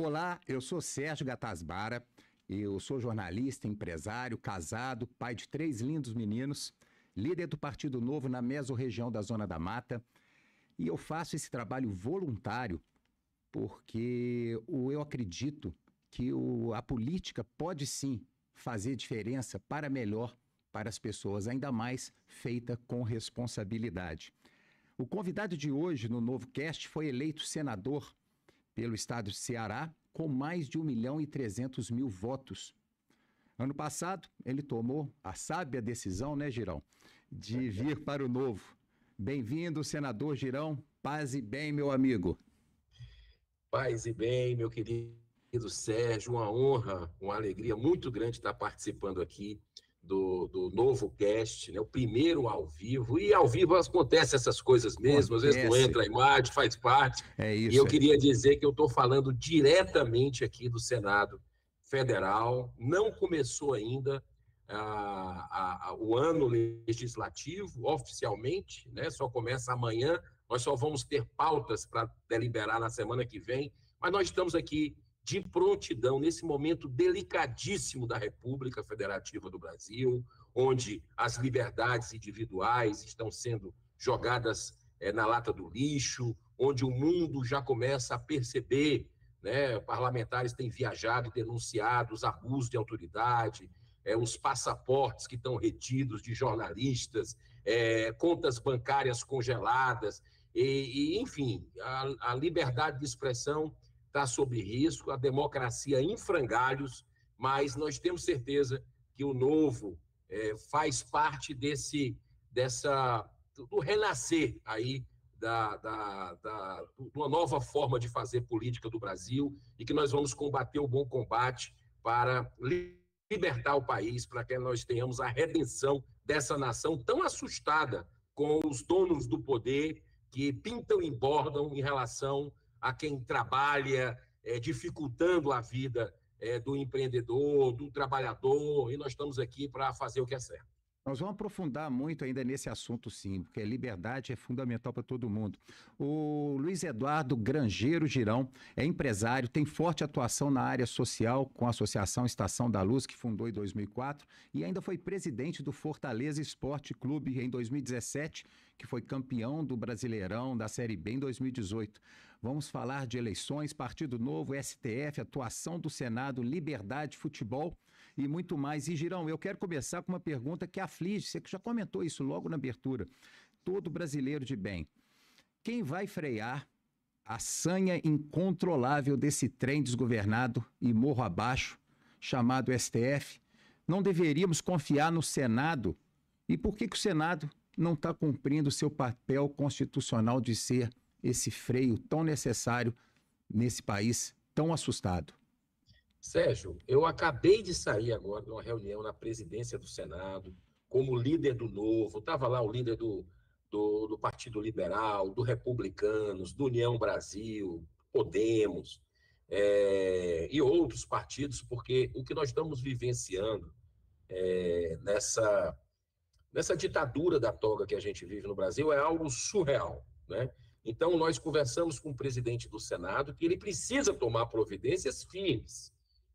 Olá, eu sou Sérgio Gatasbara, eu sou jornalista, empresário, casado, pai de três lindos meninos, líder do Partido Novo na mesorregião da Zona da Mata, e eu faço esse trabalho voluntário porque eu acredito que a política pode sim fazer diferença para melhor para as pessoas, ainda mais feita com responsabilidade. O convidado de hoje no novo cast foi eleito senador pelo estado de Ceará com mais de 1 milhão e 300 mil votos. Ano passado, ele tomou a sábia decisão, né, Girão, de vir para o novo. Bem-vindo, senador Girão. Paz e bem, meu amigo. Paz e bem, meu querido Sérgio. Uma honra, uma alegria muito grande estar participando aqui do, do novo cast, né? o primeiro ao vivo. E ao vivo acontece essas coisas mesmo, às vezes não entra a imagem, faz parte. É isso. E eu é. queria dizer que eu estou falando diretamente aqui do Senado Federal. Não começou ainda a, a, a, o ano legislativo oficialmente, né? só começa amanhã. Nós só vamos ter pautas para deliberar na semana que vem, mas nós estamos aqui de prontidão nesse momento delicadíssimo da República Federativa do Brasil, onde as liberdades individuais estão sendo jogadas é, na lata do lixo, onde o mundo já começa a perceber, né, parlamentares têm viajado e denunciado os abusos de autoridade, é, os passaportes que estão retidos de jornalistas, é, contas bancárias congeladas, e, e enfim, a, a liberdade de expressão está sob risco, a democracia em frangalhos, mas nós temos certeza que o novo é, faz parte desse dessa do renascer aí da, da, da, de uma nova forma de fazer política do Brasil e que nós vamos combater o bom combate para libertar o país, para que nós tenhamos a redenção dessa nação tão assustada com os donos do poder que pintam e bordam em relação a quem trabalha, é, dificultando a vida é, do empreendedor, do trabalhador, e nós estamos aqui para fazer o que é certo. Nós vamos aprofundar muito ainda nesse assunto, sim, porque liberdade é fundamental para todo mundo. O Luiz Eduardo Grangeiro Girão é empresário, tem forte atuação na área social com a Associação Estação da Luz, que fundou em 2004, e ainda foi presidente do Fortaleza Esporte Clube em 2017, que foi campeão do Brasileirão da Série B em 2018. Vamos falar de eleições, Partido Novo, STF, atuação do Senado, liberdade, futebol e muito mais. E Girão, eu quero começar com uma pergunta que aflige, você que já comentou isso logo na abertura. Todo brasileiro de bem, quem vai frear a sanha incontrolável desse trem desgovernado e morro abaixo, chamado STF? Não deveríamos confiar no Senado? E por que, que o Senado não está cumprindo seu papel constitucional de ser esse freio tão necessário nesse país tão assustado? Sérgio, eu acabei de sair agora de uma reunião na presidência do Senado, como líder do Novo, estava lá o líder do, do, do, Partido Liberal, do Republicanos, do União Brasil, Podemos, é, e outros partidos, porque o que nós estamos vivenciando é, nessa, nessa ditadura da toga que a gente vive no Brasil é algo surreal, né? Então, nós conversamos com o presidente do Senado que ele precisa tomar providências firmes.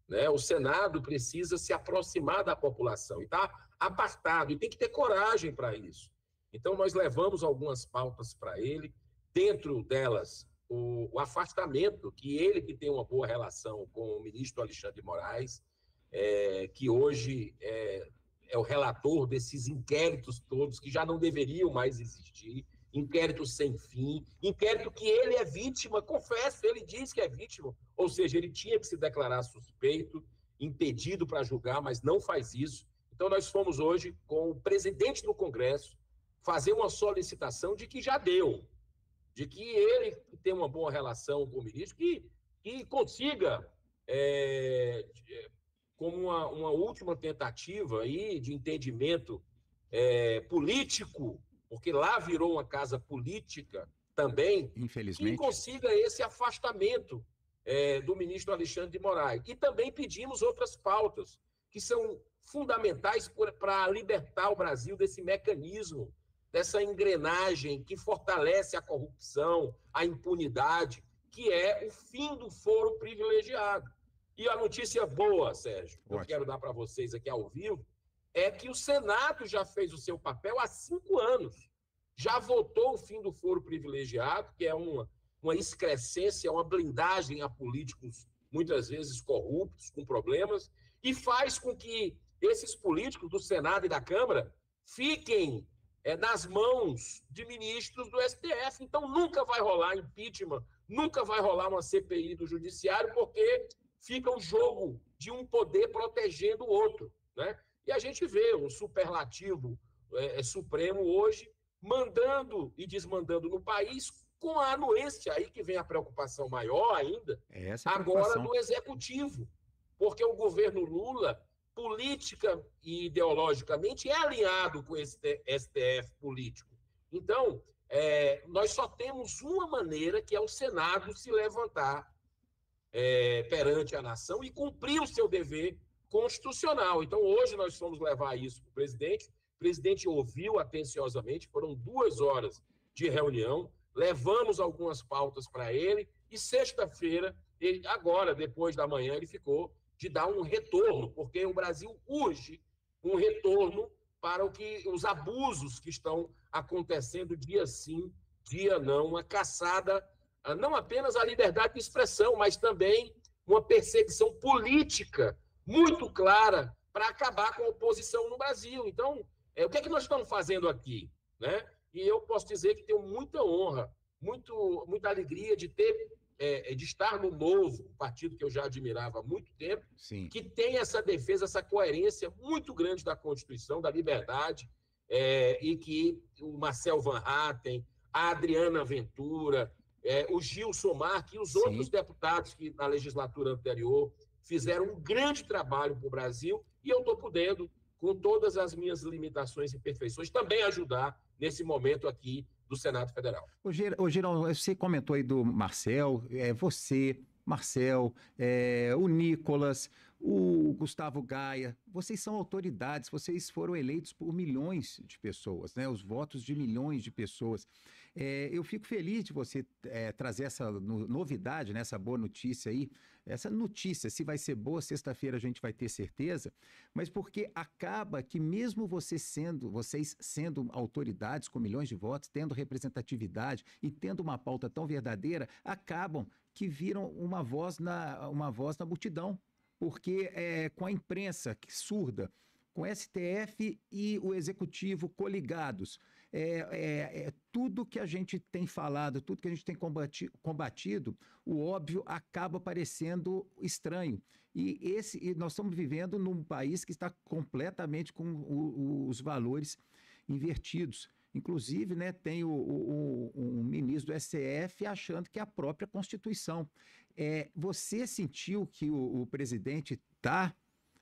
Né? O Senado precisa se aproximar da população e está apartado, e tem que ter coragem para isso. Então, nós levamos algumas pautas para ele, dentro delas, o, o, afastamento, que ele que tem uma boa relação com o ministro Alexandre Moraes, é, que hoje é, é o relator desses inquéritos todos que já não deveriam mais existir, inquérito sem fim, inquérito que ele é vítima, confesso, ele diz que é vítima, ou seja, ele tinha que se declarar suspeito, impedido para julgar, mas não faz isso. Então, nós fomos hoje com o presidente do Congresso fazer uma solicitação de que já deu, de que ele tem uma boa relação com o ministro, que, que consiga, é, como uma, uma última tentativa aí de entendimento é, político porque lá virou uma casa política também, infelizmente, que consiga esse afastamento é, do ministro Alexandre de Moraes. E também pedimos outras pautas que são fundamentais para libertar o Brasil desse mecanismo, dessa engrenagem que fortalece a corrupção, a impunidade, que é o fim do foro privilegiado. E a notícia boa, Sérgio, que eu quero dar para vocês aqui ao vivo, é que o Senado já fez o seu papel há cinco anos. Já votou o fim do foro privilegiado, que é uma, uma excrescência, uma blindagem a políticos muitas vezes corruptos, com problemas, e faz com que esses políticos do Senado e da Câmara fiquem é, nas mãos de ministros do STF. Então, nunca vai rolar impeachment, nunca vai rolar uma CPI do Judiciário, porque fica o jogo de um poder protegendo o outro. Né? E a gente vê um superlativo é, é, supremo hoje mandando e desmandando no país com a anuência, aí que vem a preocupação maior ainda, é a agora do executivo. Porque o governo Lula, política e ideologicamente, é alinhado com esse STF político. Então, é, nós só temos uma maneira, que é o Senado se levantar é, perante a nação e cumprir o seu dever constitucional. Então, hoje nós fomos levar isso para o presidente. O presidente ouviu atenciosamente, foram duas horas de reunião, levamos algumas pautas para ele, e sexta-feira, agora, depois da manhã, ele ficou de dar um retorno, porque o Brasil urge um retorno para o que os abusos que estão acontecendo dia sim, dia não, uma caçada não apenas à liberdade de expressão, mas também uma perseguição política muito clara para acabar com a oposição no Brasil. Então, é, o que é que nós estamos fazendo aqui? Né? E eu posso dizer que tenho muita honra, muito, muita alegria de ter é, é de estar no novo, um partido que eu já admirava há muito tempo, Sim. que tem essa defesa, essa coerência muito grande da Constituição, da liberdade, é, e que o Marcel Van Hatten, a Adriana Ventura, é, o Gil Somar, e os Sim. outros deputados que na legislatura anterior fizeram um grande trabalho para o Brasil e eu estou podendo, com todas as minhas limitações e imperfeições, também ajudar nesse momento aqui do Senado Federal. Ô, Girão, você comentou aí do Marcel, é, você, Marcel, é, o Nicolas, o Gustavo Gaia, vocês são autoridades, vocês foram eleitos por milhões de pessoas, né? Os votos de milhões de pessoas. É, eu fico feliz de você é, trazer essa novidade, né, essa boa notícia aí. Essa notícia, se vai ser boa, sexta-feira a gente vai ter certeza, mas porque acaba que mesmo você sendo, vocês sendo autoridades com milhões de votos, tendo representatividade e tendo uma pauta tão verdadeira, acabam que viram uma voz na, uma voz na multidão. Porque é, com a imprensa surda, com o STF e o executivo coligados, é, é, é, tudo que a gente tem falado, tudo que a gente tem combati, combatido, o óbvio acaba parecendo estranho. E, esse, e nós estamos vivendo num país que está completamente com o, os valores invertidos. Inclusive, né, tem o, o, o, ministro do STF achando que é a própria Constituição. É, você sentiu que o, o presidente está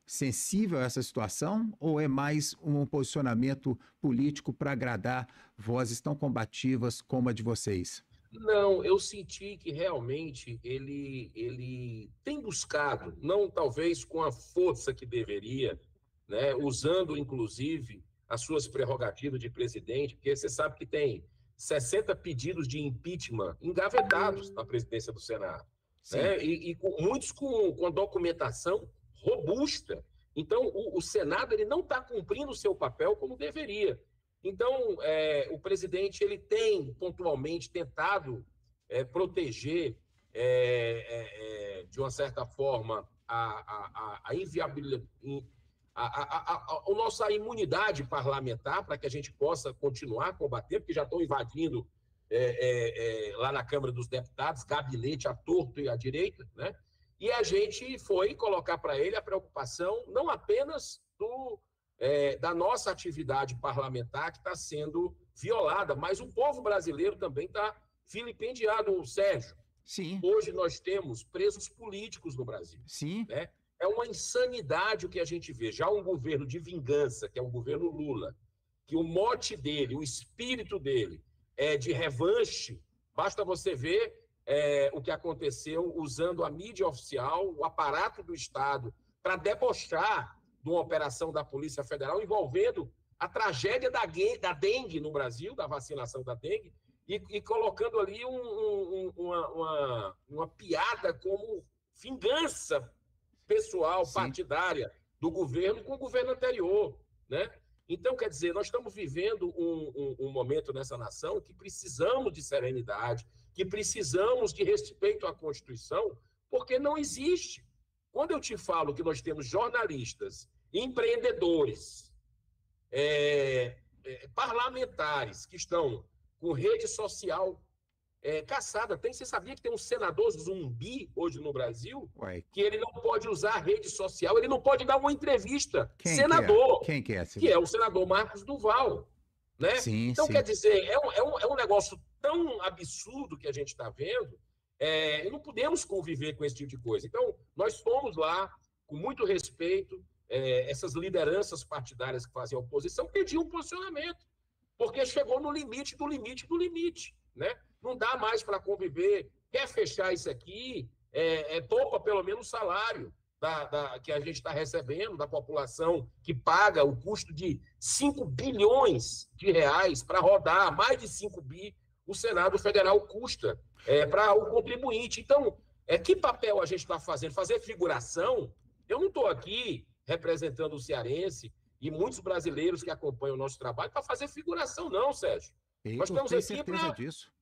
sensível a essa situação ou é mais um posicionamento político para agradar vozes tão combativas como a de vocês? Não, eu senti que realmente ele, ele tem buscado, não talvez com a força que deveria, né, usando inclusive as suas prerrogativas de presidente, porque você sabe que tem 60 pedidos de impeachment engavetados na presidência do Senado, né, e, e com, muitos com, com documentação robusta. Então, o, o Senado ele não está cumprindo o seu papel como deveria. Então, é, o presidente ele tem pontualmente tentado é, proteger, é, é, é de uma certa forma, a, a, a inviabilidade, a, a, nossa imunidade parlamentar para que a gente possa continuar a combater, porque já estão invadindo é, lá na Câmara dos Deputados, gabinete à torto e à direita, né? E a gente foi colocar para ele a preocupação não apenas do, é, da nossa atividade parlamentar que está sendo violada, mas o povo brasileiro também está filipendiado, Sérgio. Sim. Hoje nós temos presos políticos no Brasil. Sim. Né? É uma insanidade o que a gente vê. Já um governo de vingança, que é o governo Lula, que o mote dele, o espírito dele é de revanche, basta você ver é, o que aconteceu usando a mídia oficial, o aparato do Estado, para debochar de uma operação da Polícia Federal envolvendo a tragédia da, da dengue no Brasil, da vacinação da dengue, e, e colocando ali um, um, uma, uma, uma, piada como vingança pessoal, Sim. partidária do governo com o governo anterior. Né? Então, quer dizer, nós estamos vivendo um, um, um, momento nessa nação que precisamos de serenidade, que precisamos de respeito à Constituição, porque não existe. Quando eu te falo que nós temos jornalistas, empreendedores, é, é, parlamentares que estão com rede social é, caçada. Tem, você sabia que tem um senador zumbi hoje no Brasil? Ué. Que ele não pode usar a rede social, ele não pode dar uma entrevista. Quem senador. Que é? Quem que é? Que é o senador Marcos Duval. Né? Sim, então, sim. quer dizer, é um, é, um, é um negócio tão absurdo que a gente está vendo, é, e não podemos conviver com esse tipo de coisa. Então, nós fomos lá, com muito respeito, é, essas lideranças partidárias que fazem oposição pediam um posicionamento porque chegou no limite do limite do limite, né? Não dá mais para conviver. Quer fechar isso aqui, é, é, pelo menos o salário da, da, que a gente está recebendo da população que paga o custo de 5 bilhões de reais para rodar, mais de 5 bi, o Senado Federal custa é, para o contribuinte. Então, é, que papel a gente está fazendo? Fazer figuração? Eu não estou aqui representando o cearense, e muitos brasileiros que acompanham o nosso trabalho para fazer figuração, não, Sérgio. Eu Nós estamos aqui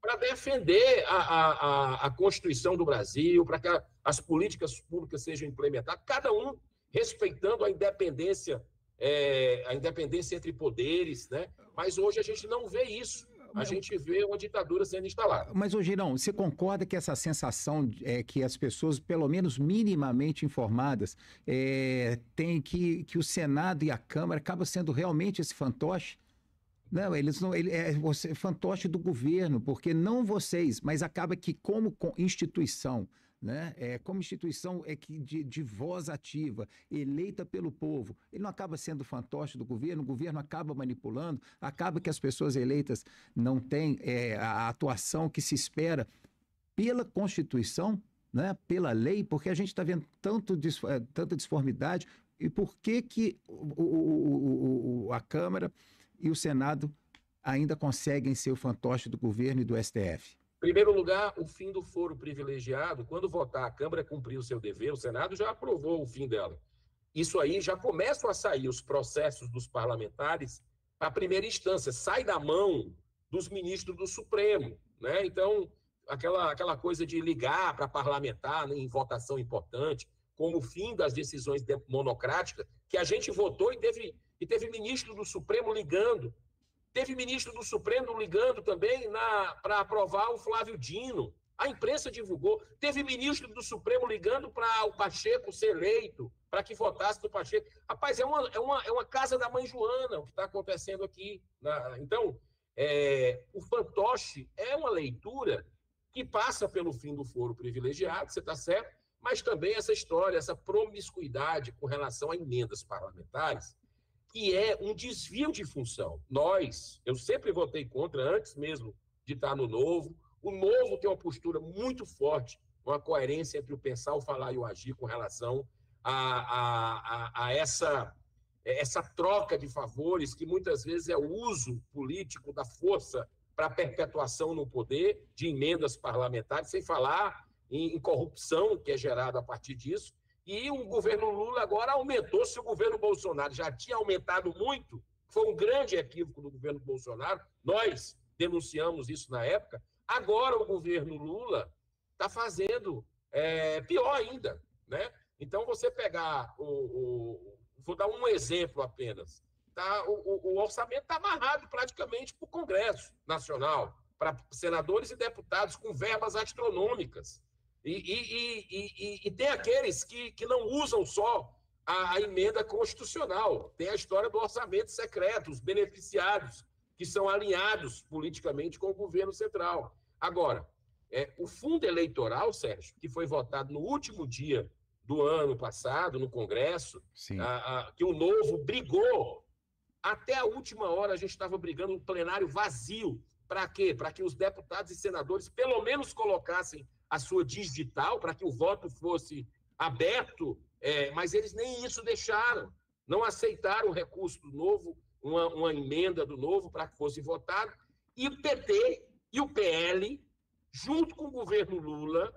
para defender a, a, a, Constituição do Brasil, para que a, as políticas públicas sejam implementadas, cada um respeitando a independência, é, a independência entre poderes, né? Mas hoje a gente não vê isso a gente vê uma ditadura sendo instalada. Mas, ô Girão, você concorda que essa sensação é que as pessoas, pelo menos minimamente informadas, é, tem que, que o Senado e a Câmara acabam sendo realmente esse fantoche? Não, eles não. Ele é você, fantoche do governo, porque não vocês, mas acaba que, como instituição, né? É, como instituição é que de, de, voz ativa, eleita pelo povo, ele não acaba sendo fantoche do governo, o governo acaba manipulando, acaba que as pessoas eleitas não têm é, a atuação que se espera pela Constituição, né? pela lei, porque a gente está vendo tanto, é, tanta disformidade, e por que, que o, o, o, a Câmara e o Senado ainda conseguem ser o fantoche do governo e do STF? primeiro lugar, o fim do foro privilegiado, quando votar a Câmara cumprir o seu dever, o Senado já aprovou o fim dela. Isso aí já começam a sair os processos dos parlamentares a primeira instância, sai da mão dos ministros do Supremo, né? Então, aquela, aquela coisa de ligar para parlamentar né, em votação importante, como o fim das decisões monocráticas, que a gente votou e teve, e teve ministro do Supremo ligando Teve ministro do Supremo ligando também para aprovar o Flávio Dino. A imprensa divulgou. Teve ministro do Supremo ligando para o Pacheco ser eleito, para que votasse do Pacheco. Rapaz, é uma, é uma, é uma casa da mãe Joana o que está acontecendo aqui. Na... Então, é, o fantoche é uma leitura que passa pelo fim do foro privilegiado, você está certo, mas também essa história, essa promiscuidade com relação a emendas parlamentares, que é um desvio de função. Nós, eu sempre votei contra, antes mesmo de estar no Novo. O Novo tem uma postura muito forte, uma coerência entre o pensar, o falar e o agir com relação a, a, a, a essa, essa troca de favores, que muitas vezes é o uso político da força para perpetuação no poder de emendas parlamentares, sem falar em, em corrupção que é gerada a partir disso, e o governo Lula agora aumentou. Se o governo Bolsonaro já tinha aumentado muito, foi um grande equívoco do governo Bolsonaro, nós denunciamos isso na época. Agora o governo Lula está fazendo é, pior ainda. Né? Então, você pegar o, o, Vou dar um exemplo apenas. Tá, o, o orçamento está amarrado praticamente para o Congresso Nacional, para senadores e deputados com verbas astronômicas. E, e, e, e, tem aqueles que, que não usam só a, a, emenda constitucional. Tem a história do orçamento secreto, os beneficiados que são alinhados politicamente com o governo central. Agora, é, o fundo eleitoral, Sérgio, que foi votado no último dia do ano passado no Congresso, a, a, que o Novo brigou, até a última hora a gente estava brigando um plenário vazio. Para quê? Para que os deputados e senadores pelo menos colocassem a sua digital para que o voto fosse aberto, é, mas eles nem isso deixaram. Não aceitaram o recurso do novo, uma, uma emenda do novo para que fosse votado. E o PT, e o PL, junto com o governo Lula,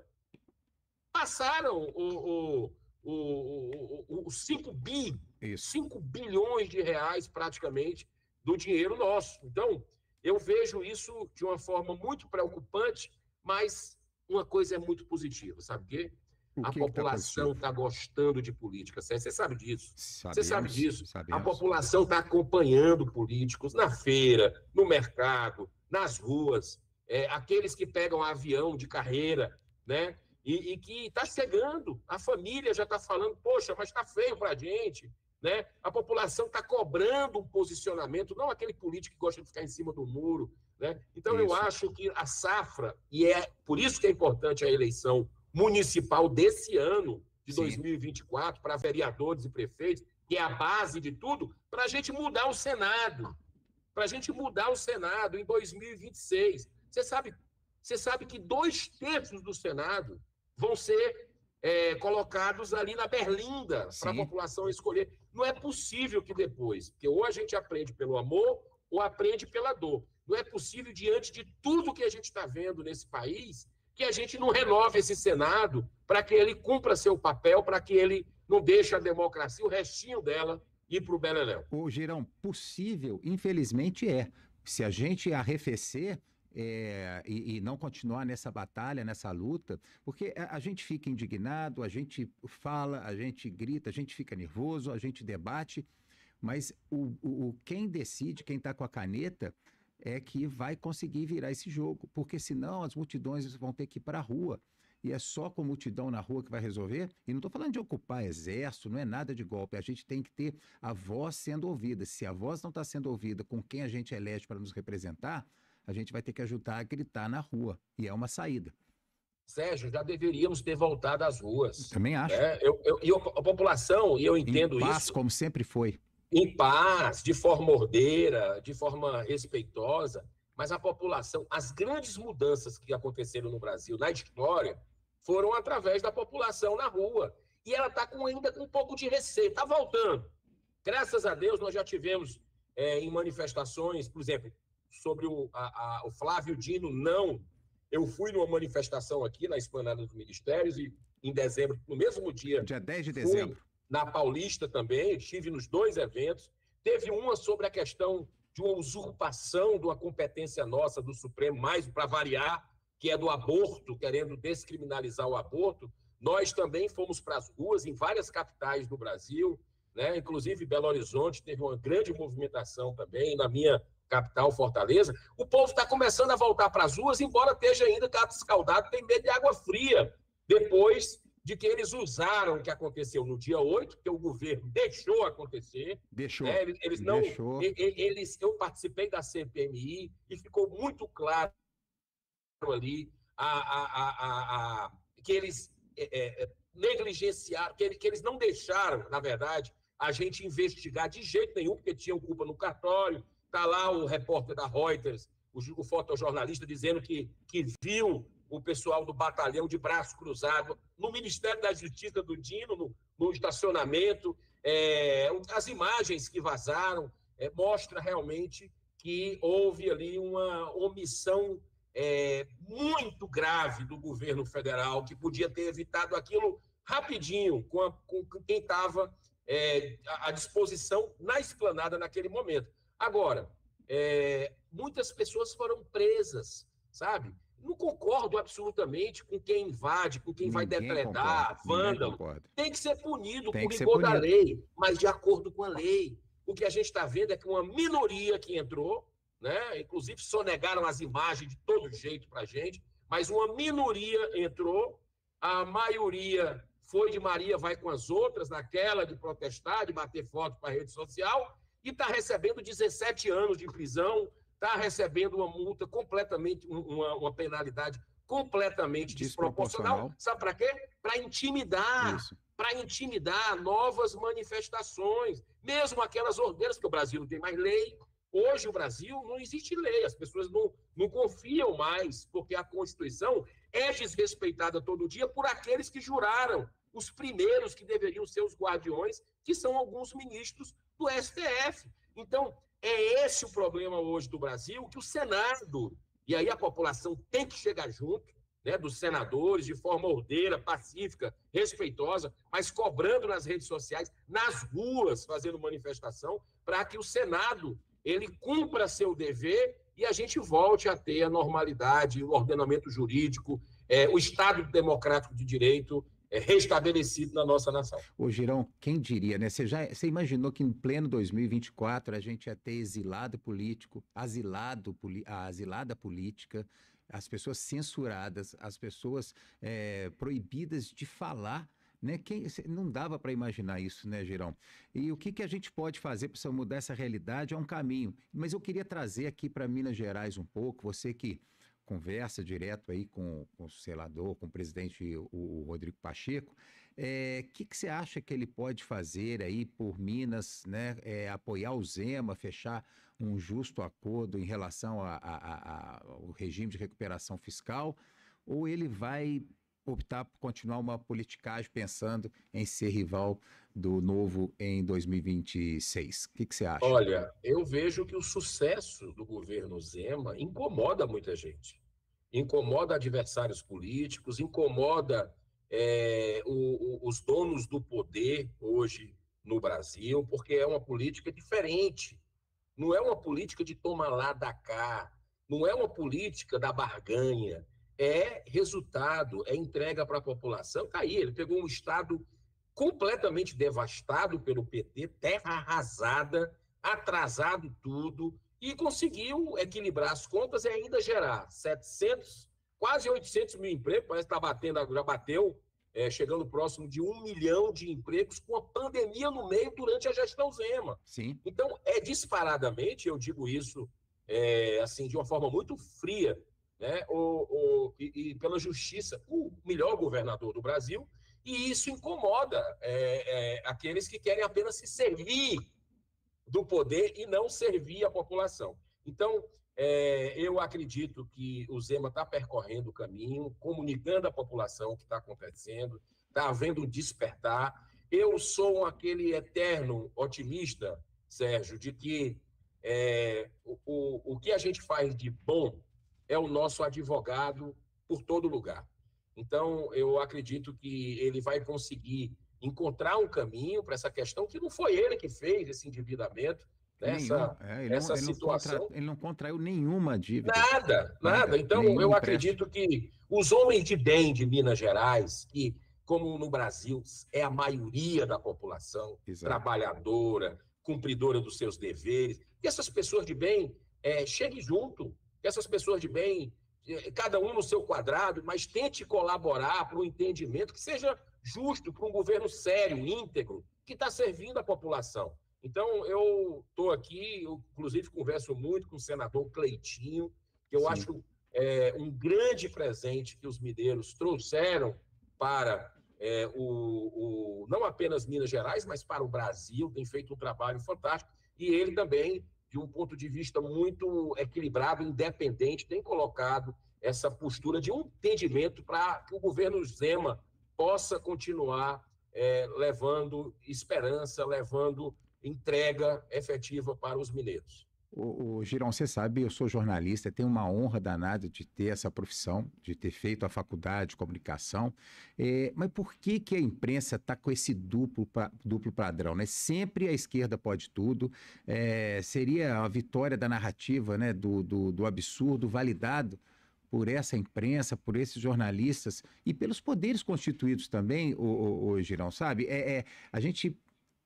passaram o, o, o, o 5 bi, Isso. 5 bilhões de reais praticamente do dinheiro nosso. Então, eu vejo isso de uma forma muito preocupante, mas uma coisa é muito positiva, sabe o quê? a que população está tá gostando de política. Você sabe disso. Sabemos, Você sabe disso. Sabemos. A população está acompanhando políticos na feira, no mercado, nas ruas. É, aqueles que pegam avião de carreira, né? E, e que está chegando. A família já está falando, poxa, mas está feio para a gente. Né? A população está cobrando um posicionamento, não aquele político que gosta de ficar em cima do muro. Né? Então, isso. eu acho que a safra, e é por isso que é importante a eleição municipal desse ano, de Sim. 2024, para vereadores e prefeitos, que é a base de tudo, para a gente mudar o Senado. Para a gente mudar o Senado em 2026. Você sabe, você sabe que dois terços do Senado vão ser é, colocados ali na berlinda para a população escolher. Não é possível que depois, porque ou a gente aprende pelo amor ou aprende pela dor. Não é possível, diante de tudo que a gente está vendo nesse país, que a gente não renove esse Senado para que ele cumpra seu papel, para que ele não deixe a democracia, o restinho dela, ir para o Beleléu. Ô, Girão, possível, infelizmente é. Se a gente arrefecer, é, e, e, não continuar nessa batalha, nessa luta, porque a, a, gente fica indignado, a gente fala, a gente grita, a gente fica nervoso, a gente debate, mas o, o quem decide, quem está com a caneta, é que vai conseguir virar esse jogo, porque senão as multidões vão ter que ir para a rua. E é só com multidão na rua que vai resolver. E não estou falando de ocupar exército, não é nada de golpe. A gente tem que ter a voz sendo ouvida. Se a voz não está sendo ouvida com quem a gente elege para nos representar, a gente vai ter que ajudar a gritar na rua. E é uma saída. Sérgio, já deveríamos ter voltado às ruas. Também acho. É, eu, eu, e a população, e eu entendo em paz, isso. como sempre foi. Em paz, de forma ordeira, de forma respeitosa. Mas a população, as grandes mudanças que aconteceram no Brasil, na história, foram através da população na rua. E ela está com ainda com um pouco de receita, está voltando. Graças a Deus, nós já tivemos é, em manifestações, por exemplo, sobre o, a, a, o Flávio Dino, não. Eu fui numa manifestação aqui na Esplanada dos Ministérios e em dezembro, no mesmo dia. Dia 10 de dezembro. Na Paulista também, estive nos dois eventos. Teve uma sobre a questão de uma usurpação de uma competência nossa do Supremo, mais para variar, que é do aborto, querendo descriminalizar o aborto. Nós também fomos para as ruas em várias capitais do Brasil, né? inclusive Belo Horizonte teve uma grande movimentação também, na minha capital, Fortaleza, o povo está começando a voltar para as ruas, embora esteja ainda gato escaldado, tem medo de água fria, depois de que eles usaram o que aconteceu no dia 8, que o governo deixou acontecer. Deixou. Né? Eles, eles, não. Deixou. Eles, eu participei da CPMI e ficou muito claro ali a, a, a, a que eles é, é, negligenciaram, que, que eles não deixaram, na verdade, a gente investigar de jeito nenhum, porque tinham culpa no cartório, Está lá o repórter da Reuters, o, o fotojornalista, dizendo que, que viu o pessoal do batalhão de braço cruzado no Ministério da Justiça do Dino, no, no estacionamento. É, as imagens que vazaram é, mostra realmente que houve ali uma omissão é, muito grave do governo federal, que podia ter evitado aquilo rapidinho com, a, com quem estava é, à disposição na esplanada naquele momento. Agora, é, muitas pessoas foram presas, sabe? Não concordo absolutamente com quem invade, com quem ninguém vai depredar, vândalo. Tem que ser punido Tem por rigor da lei, mas de acordo com a lei. O que a gente está vendo é que uma minoria que entrou, né? inclusive sonegaram as imagens de todo jeito para a gente, mas uma minoria entrou, a maioria foi de Maria vai com as outras, naquela de protestar, de bater foto para a rede social, e está recebendo 17 anos de prisão, está recebendo uma multa completamente, uma, uma penalidade completamente desproporcional. desproporcional. Sabe para quê? Para intimidar, para intimidar novas manifestações, mesmo aquelas ordeiras, que o Brasil não tem mais lei. Hoje o Brasil não existe lei, as pessoas não, não confiam mais, porque a Constituição é desrespeitada todo dia por aqueles que juraram, os primeiros que deveriam ser os guardiões, que são alguns ministros do STF. Então, é esse o problema hoje do Brasil, que o Senado e aí a população tem que chegar junto, né, dos senadores, de forma ordeira, pacífica, respeitosa, mas cobrando nas redes sociais, nas ruas, fazendo manifestação, para que o Senado ele cumpra seu dever e a gente volte a ter a normalidade, o ordenamento jurídico, é, o Estado democrático de direito restabelecido na nossa nação. Ô, Girão, quem diria, né? Você, já, você imaginou que em pleno 2024 a gente ia ter exilado político, asilado, a asilada política, as pessoas censuradas, as pessoas é, proibidas de falar. Né? Quem, não dava para imaginar isso, né, Girão? E o que, que a gente pode fazer para mudar essa realidade é um caminho. Mas eu queria trazer aqui para Minas Gerais um pouco, você que conversa direto aí com, com o selador, com o presidente o, o Rodrigo Pacheco, o é, que, que você acha que ele pode fazer aí por Minas, né? É, apoiar o Zema, fechar um justo acordo em relação ao regime de recuperação fiscal, ou ele vai optar por continuar uma politicagem pensando em ser rival do novo em 2026? O que, que, você acha? Olha, eu vejo que o sucesso do governo Zema incomoda muita gente. Incomoda adversários políticos, incomoda é, o, o, os donos do poder hoje no Brasil, porque é uma política diferente. Não é uma política de toma lá da cá, não é uma política da barganha, é resultado, é entrega para a população. Está aí, ele pegou um Estado completamente devastado pelo PT, terra arrasada, atrasado tudo, e conseguiu equilibrar as contas e ainda gerar 700, quase 800 mil empregos, parece que está batendo, já bateu, é, chegando próximo de um milhão de empregos com a pandemia no meio durante a gestão Zema. Sim. Então, é disparadamente, eu digo isso é, assim de uma forma muito fria, né, o, o, e, e, pela justiça, o melhor governador do Brasil, e isso incomoda é, é, aqueles que querem apenas se servir do poder e não servir a população. Então, é, eu acredito que o Zema está percorrendo o caminho, comunicando à população o que está acontecendo, está havendo um despertar. Eu sou aquele eterno otimista, Sérgio, de que é, o, o, o que a gente faz de bom é o nosso advogado por todo lugar. Então, eu acredito que ele vai conseguir encontrar um caminho para essa questão, que não foi ele que fez esse endividamento, né? essa, é, ele essa não, ele situação. Não contra, ele não contraiu nenhuma dívida. Nada, nada. nada. Então, eu acredito que os homens de bem de Minas Gerais, que, como no Brasil, é a maioria da população, Exato. trabalhadora, cumpridora dos seus deveres, que essas pessoas de bem é, cheguem junto, essas pessoas de bem, eh, cada um no seu quadrado, mas tente colaborar para um entendimento que seja justo para um governo sério, íntegro, que está servindo a população. Então, eu estou aqui, eu, inclusive converso muito com o senador Cleitinho, que eu Sim. acho é, um grande presente que os mineiros trouxeram para é, o, o, não apenas Minas Gerais, mas para o Brasil, tem feito um trabalho fantástico. E ele também de um ponto de vista muito equilibrado, independente, tem colocado essa postura de um entendimento para que o governo Zema possa continuar é, levando esperança, levando entrega efetiva para os mineiros. O, o Girão, você sabe, eu sou jornalista, tenho uma honra danada de ter essa profissão, de ter feito a faculdade de comunicação. É, mas por que, que a imprensa está com esse duplo, duplo padrão? Né? Sempre a esquerda pode tudo. É, seria a vitória da narrativa né, do, do, do absurdo validado por essa imprensa, por esses jornalistas e pelos poderes constituídos também, o, o, o Girão, sabe? É, é, a gente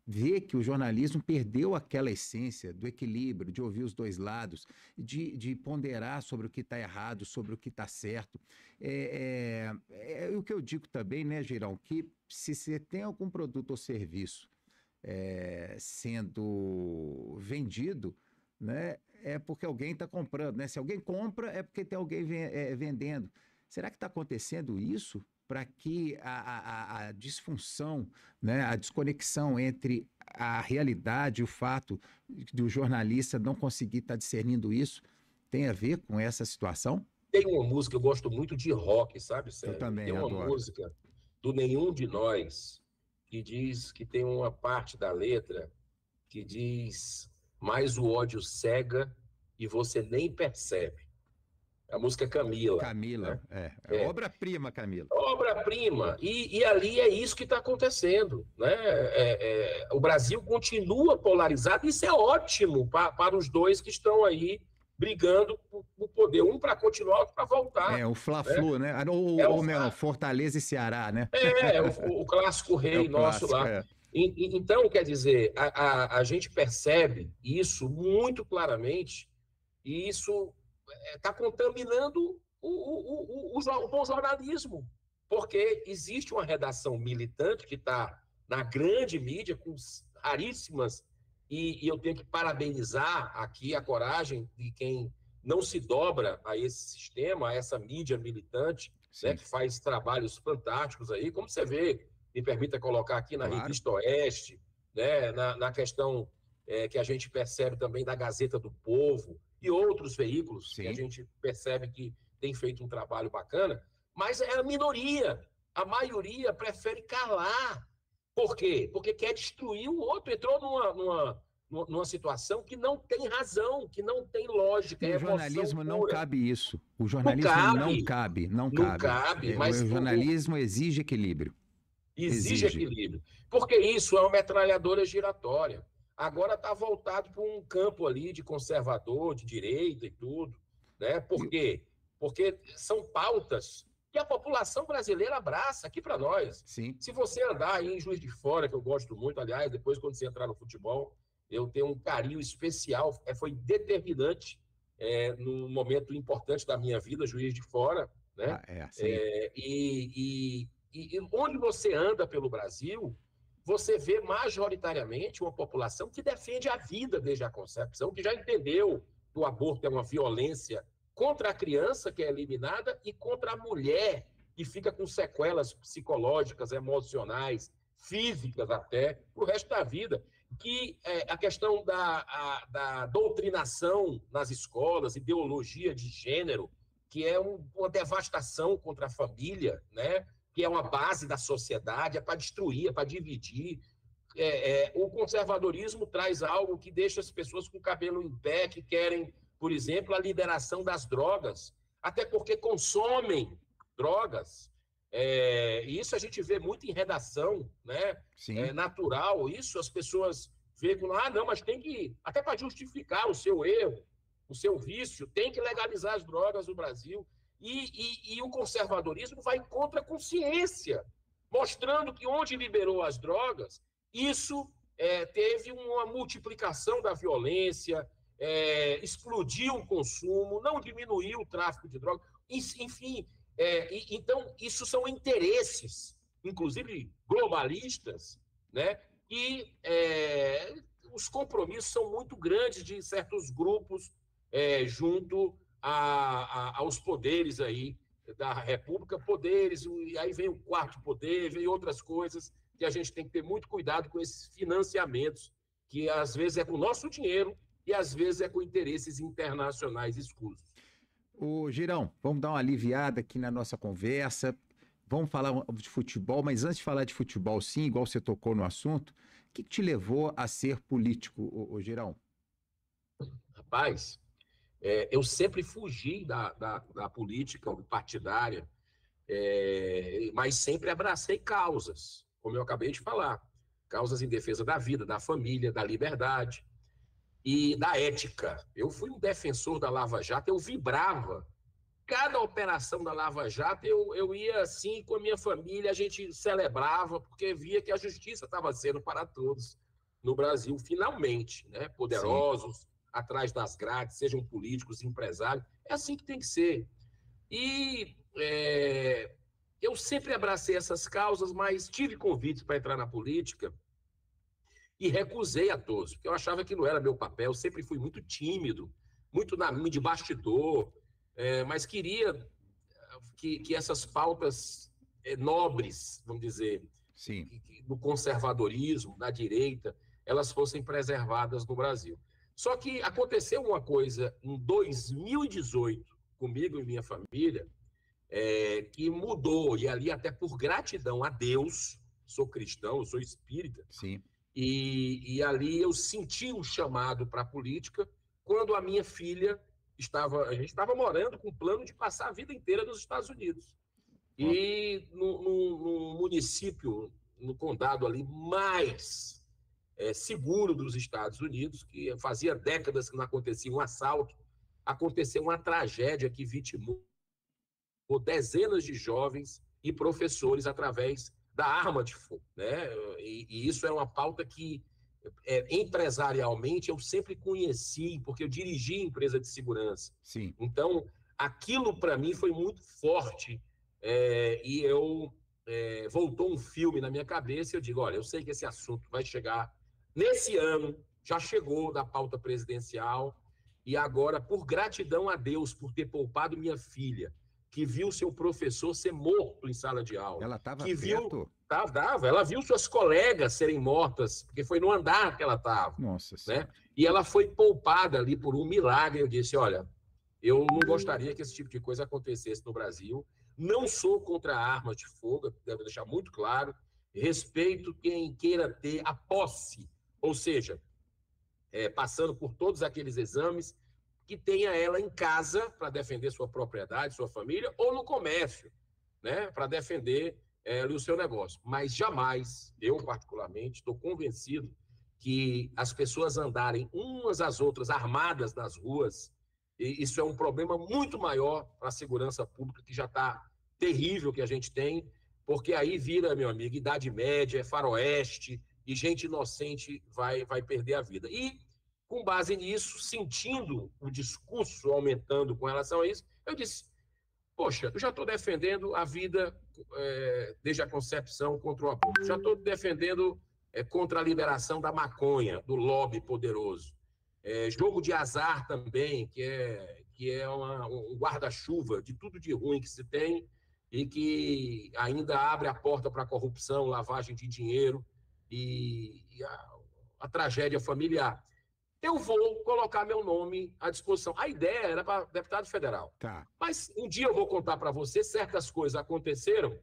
vê que o jornalismo perdeu aquela essência do equilíbrio, de ouvir os dois lados, de, de ponderar sobre o que está errado, sobre o que está certo. É, é, é, o que eu digo também, né, Girão, que se você tem algum produto ou serviço é, sendo vendido, né, é porque alguém está comprando. Né? Se alguém compra, é porque tem alguém é, vendendo. Será que está acontecendo isso para que a, a, a, disfunção, né, a desconexão entre a realidade e o fato do jornalista não conseguir estar tá discernindo isso tem a ver com essa situação? Tem uma música, eu gosto muito de rock, sabe, Sérgio? Eu também, Tem uma adoro. música do Nenhum de Nós que diz que tem uma parte da letra que diz mais o ódio cega e você nem percebe. A música Camila. Camila, né? é. é. Obra-prima, Camila. Obra-prima. E, e, ali é isso que está acontecendo. Né? É, é, o Brasil continua polarizado, isso é ótimo para, para os dois que estão aí brigando por, por poder. Um para continuar, outro para voltar. É, o Fla-Flu, né? né? Ou, é o, Fortaleza e Ceará, né? É, o, o clássico rei é o nosso clássico, lá. É. E, então, quer dizer, a, a, a gente percebe isso muito claramente e isso está é, contaminando o, o, o, o, bom jornalismo, porque existe uma redação militante que está na grande mídia, com raríssimas, e, e, eu tenho que parabenizar aqui a coragem de quem não se dobra a esse sistema, a essa mídia militante, né, que faz trabalhos fantásticos aí, como você vê, me permita colocar aqui na claro. Revista Oeste, né, na, na questão é, que a gente percebe também da Gazeta do Povo, e outros veículos Sim. que a gente percebe que tem feito um trabalho bacana, mas é a minoria. A maioria prefere calar. Por quê? Porque quer destruir o outro. Entrou numa, numa, numa situação que não tem razão, que não tem lógica. É o jornalismo não cabe isso. O jornalismo não cabe, não cabe. Não cabe, não cabe é, mas o jornalismo exige equilíbrio. Exige, exige equilíbrio. Porque isso é uma metralhadora giratória agora está voltado para um campo ali de conservador, de direita e tudo. Né? Por quê? Porque são pautas que a população brasileira abraça aqui para nós. Sim. Se você andar aí em Juiz de Fora, que eu gosto muito, aliás, depois quando você entrar no futebol, eu tenho um carinho especial, é, foi determinante é, no momento importante da minha vida, Juiz de Fora, né? Ah, é, é, e, e, e onde você anda pelo Brasil, você vê majoritariamente uma população que defende a vida desde a concepção, que já entendeu que o aborto é uma violência contra a criança que é eliminada e contra a mulher que fica com sequelas psicológicas, emocionais, físicas até, para o resto da vida. Que é, a questão da, a, da doutrinação nas escolas, ideologia de gênero, que é um, uma devastação contra a família, né? Que é uma base da sociedade, é para destruir, é para dividir. É, é, o conservadorismo traz algo que deixa as pessoas com o cabelo em pé, que querem, por exemplo, a liberação das drogas, até porque consomem drogas. É, e isso a gente vê muito em redação, né? Sim. É natural. Isso as pessoas veem ah, não, mas tem que, até para justificar o seu erro, o seu vício, tem que legalizar as drogas no Brasil. E, e, e o conservadorismo vai contra a consciência, mostrando que onde liberou as drogas, isso é, teve uma multiplicação da violência, é, explodiu o consumo, não diminuiu o tráfico de drogas, enfim. É, e, então, isso são interesses, inclusive globalistas, né? E é, os compromissos são muito grandes de certos grupos é, junto a, a, aos poderes aí da República, poderes, e aí vem o quarto poder, vem outras coisas que a gente tem que ter muito cuidado com esses financiamentos, que às vezes é com o nosso dinheiro e às vezes é com interesses internacionais escusos. O Girão, vamos dar uma aliviada aqui na nossa conversa. Vamos falar de futebol, mas antes de falar de futebol, sim, igual você tocou no assunto, o que te levou a ser político, o, o Girão? Rapaz, é, eu sempre fugi da, da, da política partidária, é, mas sempre abracei causas, como eu acabei de falar. Causas em defesa da vida, da família, da liberdade e da ética. Eu fui um defensor da Lava Jato, eu vibrava. Cada operação da Lava Jato, eu, eu ia assim com a minha família, a gente celebrava, porque via que a justiça estava sendo para todos no Brasil, finalmente, né? Poderosos, Sim atrás das grades, sejam políticos, empresários. É assim que tem que ser. E é, eu sempre abracei essas causas, mas tive convites para entrar na política e recusei a todos, porque eu achava que não era meu papel. Sempre fui muito tímido, muito na, de bastidor, é, mas queria que, que essas pautas é, nobres, vamos dizer, Sim. do conservadorismo, da direita, elas fossem preservadas no Brasil. Só que aconteceu uma coisa em 2018, comigo e minha família, é, que mudou, e ali até por gratidão a Deus, sou cristão, sou espírita, Sim. E, e ali eu senti um chamado para a política quando a minha filha estava, a gente estava morando com o plano de passar a vida inteira nos Estados Unidos. E no, no, no município, no condado ali mais é, seguro dos Estados Unidos, que fazia décadas que não acontecia um assalto, aconteceu uma tragédia que vitimou dezenas de jovens e professores através da arma de fogo. Né? E, e isso é uma pauta que, é, empresarialmente, eu sempre conheci, porque eu dirigi empresa de segurança. Sim. Então, aquilo para mim foi muito forte é, e eu é, voltou um filme na minha cabeça e eu digo, olha, eu sei que esse assunto vai chegar nesse ano, já chegou da pauta presidencial e agora, por gratidão a Deus por ter poupado minha filha, que viu seu professor ser morto em sala de aula. Ela estava que viu viu Tava, ela viu suas colegas serem mortas, porque foi no andar que ela estava. Nossa né? E ela foi poupada ali por um milagre. Eu disse: olha, eu não gostaria que esse tipo de coisa acontecesse no Brasil. Não sou contra armas de fogo, devo deixar muito claro. Respeito quem queira ter a posse, ou seja, é, passando por todos aqueles exames que tenha ela em casa para defender sua propriedade, sua família, ou no comércio, né, para defender é, o seu negócio. Mas jamais, eu particularmente, estou convencido que as pessoas andarem umas às outras armadas nas ruas, isso é um problema muito maior para a segurança pública, que já está terrível que a gente tem, porque aí vira, meu amigo, Idade Média, é faroeste, e gente inocente vai, vai perder a vida. E com base nisso, sentindo o discurso aumentando com relação a isso, eu disse: Poxa, eu já estou defendendo a vida é, desde a concepção contra o aborto, já estou defendendo é, contra a liberação da maconha, do lobby poderoso. É, jogo de azar também, que é, que é uma, um guarda-chuva de tudo de ruim que se tem e que ainda abre a porta para corrupção, lavagem de dinheiro e, e a, a tragédia familiar eu vou colocar meu nome à disposição. A ideia era para deputado federal. Tá. Mas um dia eu vou contar para você, certas coisas aconteceram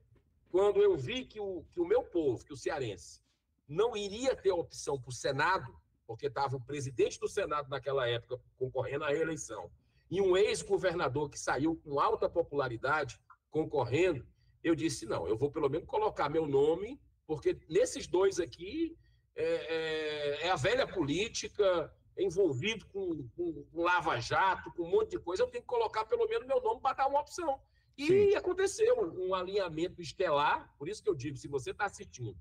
quando eu vi que o, que o meu povo, que o cearense, não iria ter opção para o Senado, porque estava o presidente do Senado naquela época concorrendo à reeleição, e um ex-governador que saiu com alta popularidade concorrendo, eu disse, não, eu vou pelo menos colocar meu nome, porque nesses dois aqui é, é, é a velha política, envolvido com, com, com lava-jato, com um monte de coisa, eu tenho que colocar pelo menos meu nome para dar uma opção. E Sim. aconteceu um alinhamento estelar, por isso que eu digo, se você está assistindo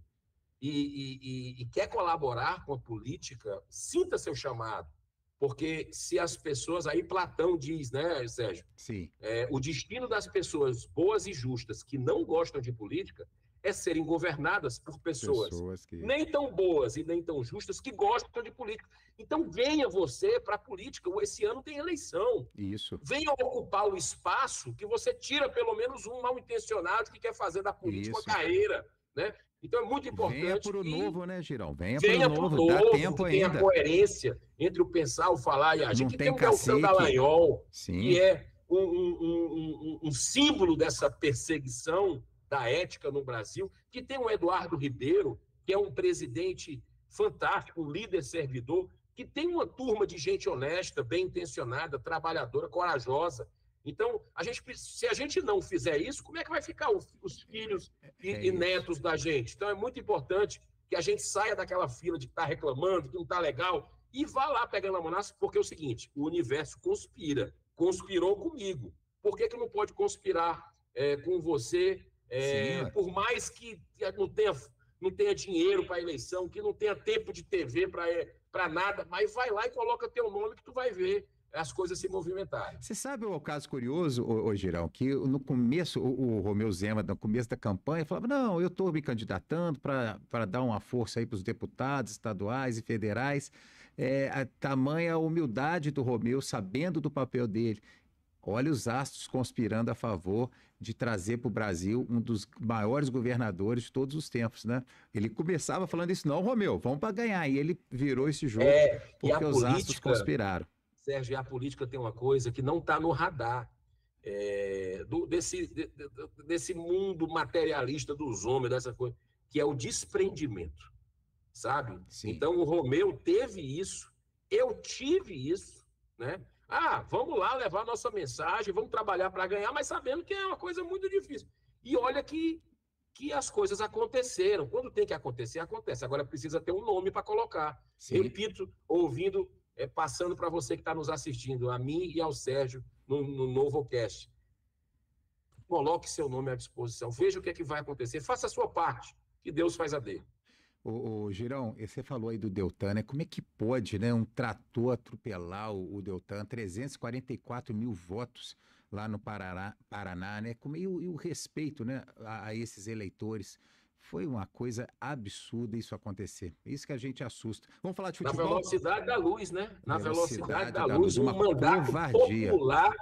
e, e, e, quer colaborar com a política, sinta seu chamado. Porque se as pessoas, aí Platão diz, né, Sérgio? Sim. É, o destino das pessoas boas e justas que não gostam de política é serem governadas por pessoas, pessoas que... nem tão boas e nem tão justas que gostam de política. Então venha você para a política. Esse ano tem eleição. Isso. Venha ocupar o espaço que você tira pelo menos um mal intencionado que quer fazer da política Isso. uma carreira, né? Então é muito importante. Venha para o novo, né, Girão? Venha, venha para o novo, novo, dá tempo ainda. Tem a coerência entre o pensar, o falar e agir. Não que tem, tem o Deltan Dallagnol, que é um, um, um, um símbolo dessa perseguição da ética no Brasil, que tem o Eduardo Ribeiro, que é um presidente fantástico, um líder servidor, que tem uma turma de gente honesta, bem intencionada, trabalhadora, corajosa. Então, a gente, se a gente não fizer isso, como é que vai ficar os, os filhos e, é e, netos da gente? Então, é muito importante que a gente saia daquela fila de estar tá reclamando, que não está legal, e vá lá pegando a mão, porque é o seguinte: o universo conspira. Conspirou comigo. Por que, que não pode conspirar é, com você é, por mais que não tenha, não tenha dinheiro para a eleição, que não tenha tempo de TV para nada, mas vai lá e coloca teu nome que tu vai ver as coisas se movimentarem. Você sabe o caso curioso, ô, ô Girão, que no começo, o, o Romeu Zema, no começo da campanha, falava: não, eu estou me candidatando para dar uma força aí para os deputados estaduais e federais. É, a tamanha humildade do Romeu, sabendo do papel dele. Olha os astros conspirando a favor de trazer para o Brasil um dos maiores governadores de todos os tempos, né? Ele começava falando isso, não, Romeu, vamos para ganhar. E ele virou esse jogo é, porque os política, astros conspiraram. Sérgio, a política tem uma coisa que não está no radar. É, do, desse, de, desse mundo materialista dos homens, dessa coisa, que é o desprendimento, sabe? Sim. Então, o Romeu teve isso, eu tive isso, né? Ah, vamos lá levar nossa mensagem, vamos trabalhar para ganhar, mas sabendo que é uma coisa muito difícil. E olha que, que as coisas aconteceram. Quando tem que acontecer, acontece. Agora precisa ter um nome para colocar. Sim. Repito, ouvindo, é, passando para você que está nos assistindo, a mim e ao Sérgio, no, no novo cast. Coloque seu nome à disposição, veja o que é que vai acontecer, faça a sua parte, que Deus faz a dele. O, o Girão, você falou aí do Deltan, né? Como é que pode, né, um trator atropelar o, o Deltan? 344 mil votos lá no Paraná, Paraná né? Como, e, o, e o respeito, né, a, a, esses eleitores. Foi uma coisa absurda isso acontecer. Isso que a gente assusta. Vamos falar de futebol? Na velocidade da luz, né? Na velocidade, velocidade da, da, luz, luz um mandato covardia. popular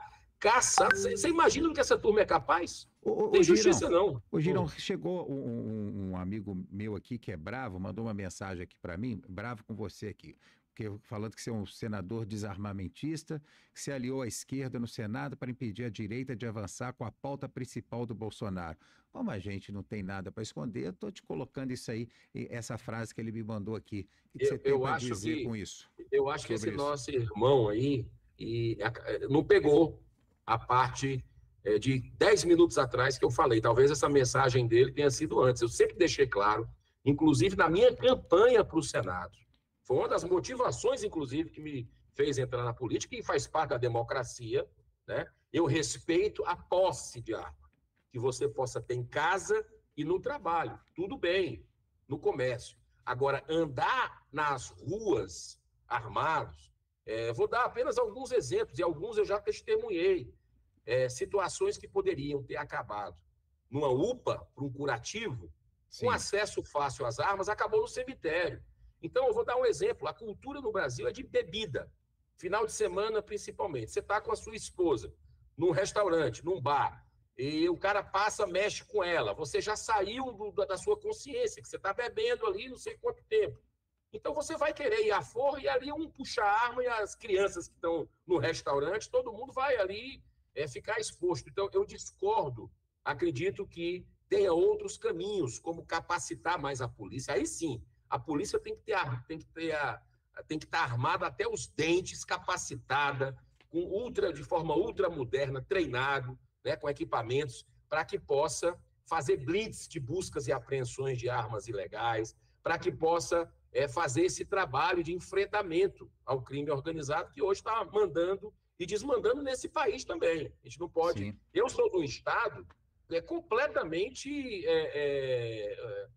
caçado. Você imagina que essa turma é capaz? O, Tem justiça, Girão, não. O Girão, chegou um, um, amigo meu aqui que é bravo, mandou uma mensagem aqui para mim, bravo com você aqui, que, falando que você é um senador desarmamentista, que se aliou à esquerda no Senado para impedir a direita de avançar com a pauta principal do Bolsonaro. Como a gente não tem nada para esconder, eu estou te colocando isso aí, essa frase que ele me mandou aqui. O que eu, você tem para dizer que, com isso? Eu acho que esse isso? nosso irmão aí e, não pegou a parte é, de 10 minutos atrás que eu falei. Talvez essa mensagem dele tenha sido antes. Eu sempre deixei claro, inclusive na minha campanha para o Senado. Foi uma das motivações, inclusive, que me fez entrar na política e faz parte da democracia. Né? Eu respeito a posse de arma, que você possa ter em casa e no trabalho. Tudo bem, no comércio. Agora, andar nas ruas armados, é, vou dar apenas alguns exemplos, e alguns eu já testemunhei é, situações que poderiam ter acabado numa UPA, para um curativo, Sim. com acesso fácil às armas, acabou no cemitério. Então, eu vou dar um exemplo. A cultura no Brasil é de bebida. Final de semana, principalmente. Você está com a sua esposa num restaurante, num bar, e o cara passa, mexe com ela. Você já saiu do, da sua consciência, que você está bebendo ali não sei quanto tempo. Então você vai querer ir à forra e ali um puxa a arma e as crianças que estão no restaurante, todo mundo vai ali é, ficar exposto. Então, eu discordo. Acredito que tenha outros caminhos, como capacitar mais a polícia. Aí sim, a polícia tem que ter, tem que ter a, tem que estar armada até os dentes, capacitada, com ultra, de forma ultra moderna, treinado, né, com equipamentos, para que possa fazer blitz de buscas e apreensões de armas ilegais, para que possa é, fazer esse trabalho de enfrentamento ao crime organizado que hoje está mandando e desmandando nesse país também. A gente não pode. Sim. Eu sou de um estado é, completamente. É, é, é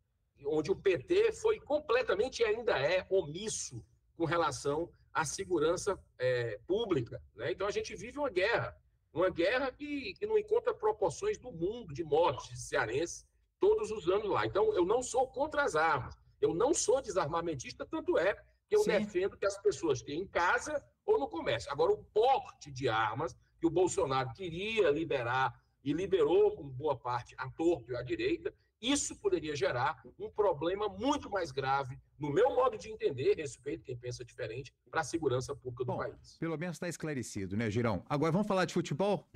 onde o PT foi completamente e ainda é omisso com relação à segurança é, pública. Né? Então a gente vive uma guerra, uma guerra que, que não encontra proporções do mundo de mortes de cearenses todos os anos lá. Então eu não sou contra as armas, eu não sou desarmamentista, tanto é que eu Sim. defendo que as pessoas tenham em casa ou no comércio. Agora, o porte de armas que o Bolsonaro queria liberar e liberou com boa parte a torto e à direita, isso poderia gerar um problema muito mais grave, no meu modo de entender, respeito quem pensa diferente, para a segurança pública do Bom, país. Pelo menos está esclarecido, né, Girão? Agora vamos falar de futebol?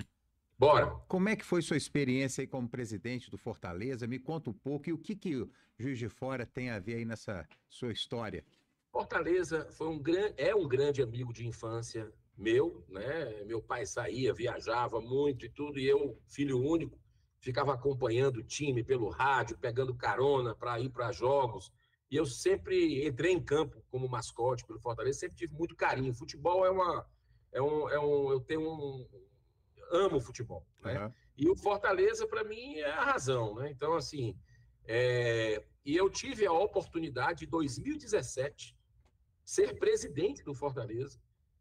Bora. Como é que foi sua experiência aí como presidente do Fortaleza? Me conta um pouco e o que, que o Juiz de Fora tem a ver aí nessa sua história? Fortaleza foi um grande, é um grande amigo de infância meu, né? Meu pai saía, viajava muito e tudo, e eu, filho único, ficava acompanhando o time pelo rádio, pegando carona para ir para jogos. E eu sempre entrei em campo como mascote pelo Fortaleza, sempre tive muito carinho. Futebol é uma é um, é um eu tenho um amo futebol, né? Uhum. E o Fortaleza para mim é a razão, né? Então assim, é... e eu tive a oportunidade em 2017 ser presidente do Fortaleza,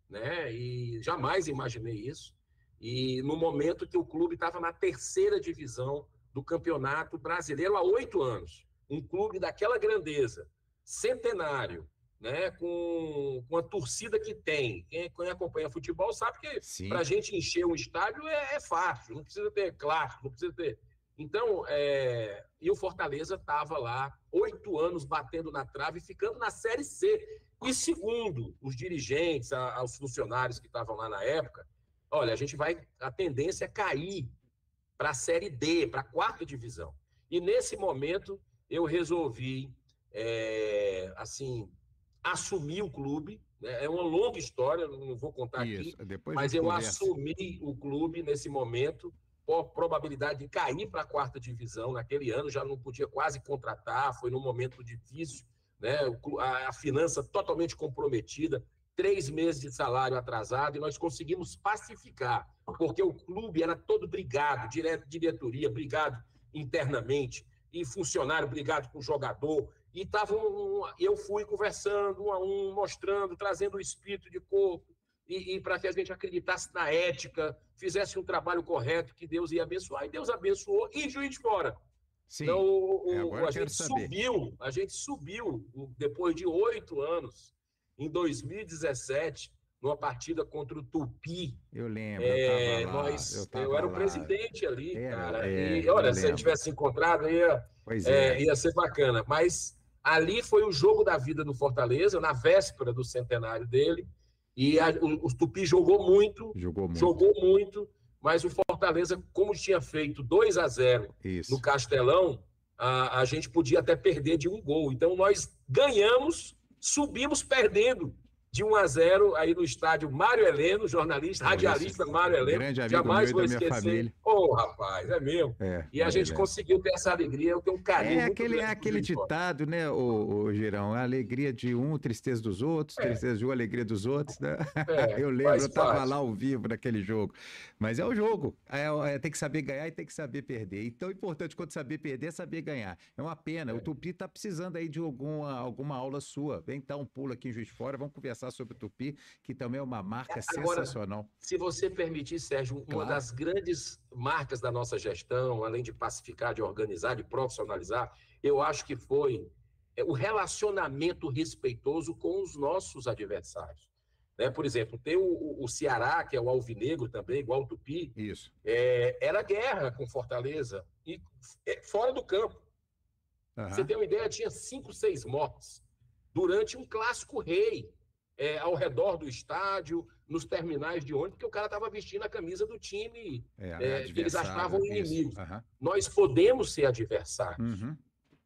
né? E jamais imaginei isso. E no momento que o clube estava na terceira divisão do Campeonato Brasileiro há oito anos, um clube daquela grandeza, centenário, né? Com, com a torcida que tem. Quem, quem acompanha futebol sabe que para a gente encher um estádio é, é, fácil, não precisa ter clássico, não precisa ter. Então, é... e o Fortaleza estava lá oito anos batendo na trave e ficando na Série C. E segundo os dirigentes, os funcionários que estavam lá na época, olha, a gente vai, a tendência é cair para a Série D, para a quarta divisão. E nesse momento eu resolvi, é, assim, assumi o clube. Né? É uma longa história, não vou contar Isso, aqui, mas eu conversa. assumi o clube nesse momento, probabilidade de cair para a quarta divisão naquele ano, já não podia quase contratar, foi num momento difícil, né? a, a finança totalmente comprometida, três meses de salário atrasado, e nós conseguimos pacificar, porque o clube era todo brigado, direto, diretoria, brigado internamente, e funcionário brigado com o jogador, e tava um, eu fui conversando um a um, mostrando, trazendo o espírito de corpo, e, e para que a gente acreditasse na ética, fizesse um trabalho correto, que Deus ia abençoar, e Deus abençoou, e juiz de fora. Sim. Então, o, o, é, a gente subiu, a gente subiu, depois de oito anos, em 2017, numa partida contra o Tupi. Eu lembro. É, eu, nós, eu, eu era o presidente ali, era, cara. É, e olha, se a gente tivesse encontrado, ia, é. é. ia ser bacana. Mas ali foi o jogo da vida do Fortaleza, na véspera do centenário dele. E a, o, o, Tupi jogou muito, jogou muito, jogou muito, mas o Fortaleza, como tinha feito 2 a 0 Isso. no Castelão, a, a gente podia até perder de um gol. Então nós ganhamos subimos perdendo de 1 a 0 aí no estádio Mário Heleno, jornalista, é, radialista Mário Heleno. Grande amigo Jamais vou esquecer. Ô, oh, rapaz, é mesmo. É, e a gente conseguiu ter essa alegria, eu tenho um carinho. É aquele, é aquele ditado, né, o, o Girão? A alegria de um, tristeza dos outros, é. tristeza de um, alegria dos outros, né? É, eu lembro, eu estava lá ao vivo naquele jogo. Mas é o jogo. É, é, tem que saber ganhar e tem que saber perder. E tão importante quanto saber perder é saber ganhar. É uma pena. O Tupi está precisando aí de alguma, alguma aula sua. Vem dar um pulo aqui em Juiz de Fora, vamos conversar sobre o Tupi, que também é uma marca Agora, sensacional. Se você permitir, Sérgio, claro. uma das grandes marcas da nossa gestão, além de pacificar, de organizar, de profissionalizar, eu acho que foi é, o relacionamento respeitoso com os nossos adversários. Né? Por exemplo, tem o, o, Ceará, que é o Alvinegro também, igual o Tupi. Isso. É, era guerra com Fortaleza, e é, fora do campo. Uhum. Você tem uma ideia, tinha cinco, seis mortes durante um clássico rei é, ao redor do estádio, nos terminais de ônibus, porque o cara estava vestindo a camisa do time é, é, que eles achavam inimigos. Uhum. Nós podemos ser adversários uhum.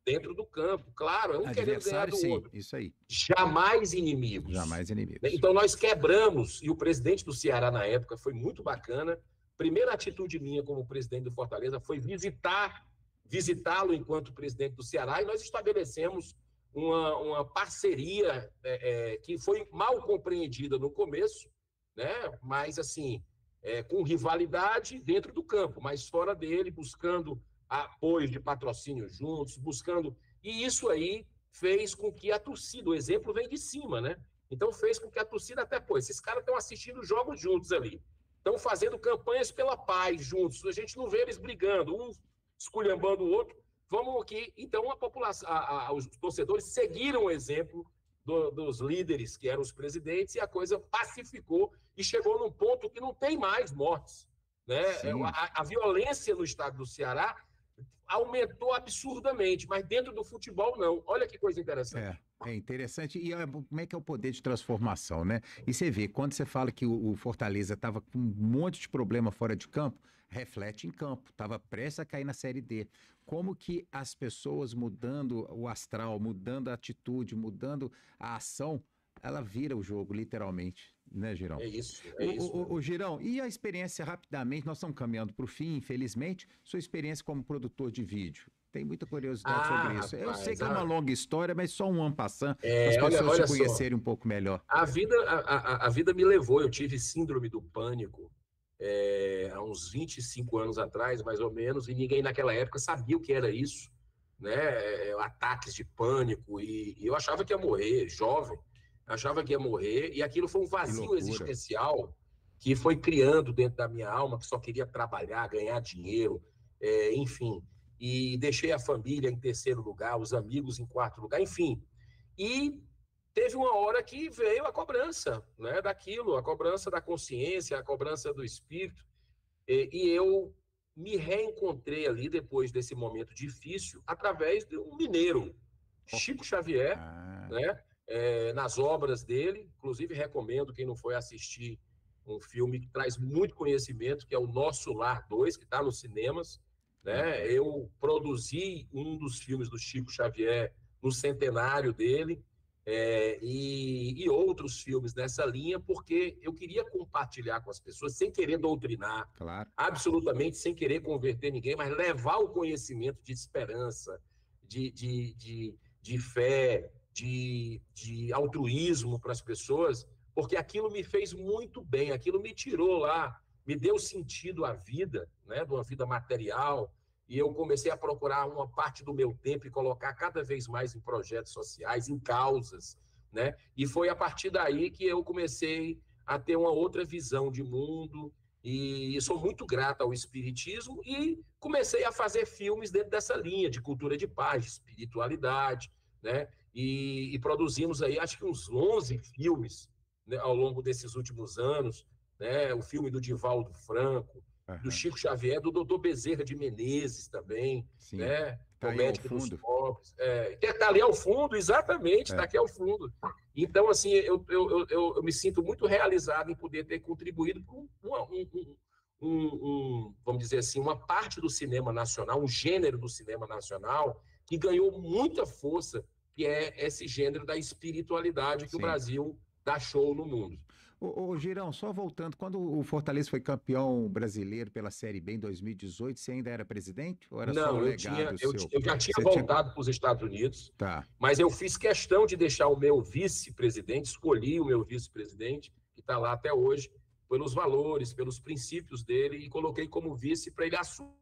dentro do campo, claro, é um querendo ganhar do sim, outro. Isso aí. Jamais inimigos. Jamais inimigos. Então nós quebramos, e o presidente do Ceará na época foi muito bacana. Primeira atitude minha como presidente do Fortaleza foi visitar visitá-lo enquanto presidente do Ceará, e nós estabelecemos uma, uma parceria é, é, que foi mal compreendida no começo, né? mas assim, é, com rivalidade dentro do campo, mas fora dele, buscando apoio de patrocínio juntos, buscando. E isso aí fez com que a torcida, o exemplo vem de cima, né? Então fez com que a torcida até, pô, esses caras estão assistindo jogos juntos ali. Estão fazendo campanhas pela paz juntos. A gente não vê eles brigando, um esculhambando o outro. Vamos aqui. Então, a população, a, a, os torcedores seguiram o exemplo do, dos líderes, que eram os presidentes, e a coisa pacificou e chegou num ponto que não tem mais mortes. Né? A, a, violência no estado do Ceará aumentou absurdamente, mas dentro do futebol não. Olha que coisa interessante. É. É interessante. E como é que é o poder de transformação, né? E você vê, quando você fala que o, o Fortaleza estava com um monte de problema fora de campo, reflete em campo. Estava prestes a cair na Série D. Como que as pessoas mudando o astral, mudando a atitude, mudando a ação, ela vira o jogo, literalmente, né, Girão? É isso, é o, isso. O, o, Girão, e a experiência rapidamente, nós estamos caminhando para o fim, infelizmente, sua experiência como produtor de vídeo. Tem muita curiosidade ah, sobre isso. Rapaz, Eu sei que é uma longa história, mas só um ano passando, é, as pessoas olha, olha se conhecerem só. um pouco melhor. A vida, a, a, a, vida me levou, eu tive síndrome do pânico é, há uns 25 anos atrás, mais ou menos, e ninguém naquela época sabia o que era isso, né? É, ataques de pânico, e, e eu achava que ia morrer, jovem, achava que ia morrer, e aquilo foi um vazio existencial que foi criando dentro da minha alma, que só queria trabalhar, ganhar dinheiro, é, enfim. E deixei a família em terceiro lugar, os amigos em quarto lugar, enfim. E teve uma hora que veio a cobrança né, daquilo, a cobrança da consciência, a cobrança do espírito. E, e eu me reencontrei ali, depois desse momento difícil, através de um mineiro, Chico Xavier, ah. né, é, nas obras dele. Inclusive, recomendo quem não foi assistir um filme que traz muito conhecimento, que é o Nosso Lar 2, que está nos cinemas. Né? Eu produzi um dos filmes do Chico Xavier no centenário dele é, e, e, outros filmes nessa linha, porque eu queria compartilhar com as pessoas, sem querer doutrinar, claro. absolutamente sem querer converter ninguém, mas levar o conhecimento de esperança, de, de, de, de fé, de, de altruísmo para as pessoas, porque aquilo me fez muito bem, aquilo me tirou lá, me deu sentido à vida, né, de uma vida material, e eu comecei a procurar uma parte do meu tempo e colocar cada vez mais em projetos sociais, em causas, né? E foi a partir daí que eu comecei a ter uma outra visão de mundo e sou muito grato ao espiritismo e comecei a fazer filmes dentro dessa linha de cultura de paz, de espiritualidade, né? E, e produzimos aí acho que uns 11 filmes né, ao longo desses últimos anos, né? O filme do Divaldo Franco, uhum. do Chico Xavier, do doutor Bezerra de Menezes também, Sim. né? Tá o médico dos pobres. É, está ali ao fundo, exatamente, está é. aqui ao fundo. Então, assim, eu, eu, eu, eu, me sinto muito realizado em poder ter contribuído com uma, um, um, um, vamos dizer assim, uma parte do cinema nacional, um gênero do cinema nacional que ganhou muita força, que é esse gênero da espiritualidade que Sim. o Brasil dá show no mundo. Ô, ô, Girão, só voltando, quando o Fortaleza foi campeão brasileiro pela Série B em 2018, você ainda era presidente? Ou era Não, só um eu, tinha, eu, eu, já tinha você voltado tinha... para os Estados Unidos, tá. mas eu fiz questão de deixar o meu vice-presidente, escolhi o meu vice-presidente, que está lá até hoje, pelos valores, pelos princípios dele, e coloquei como vice para ele assumir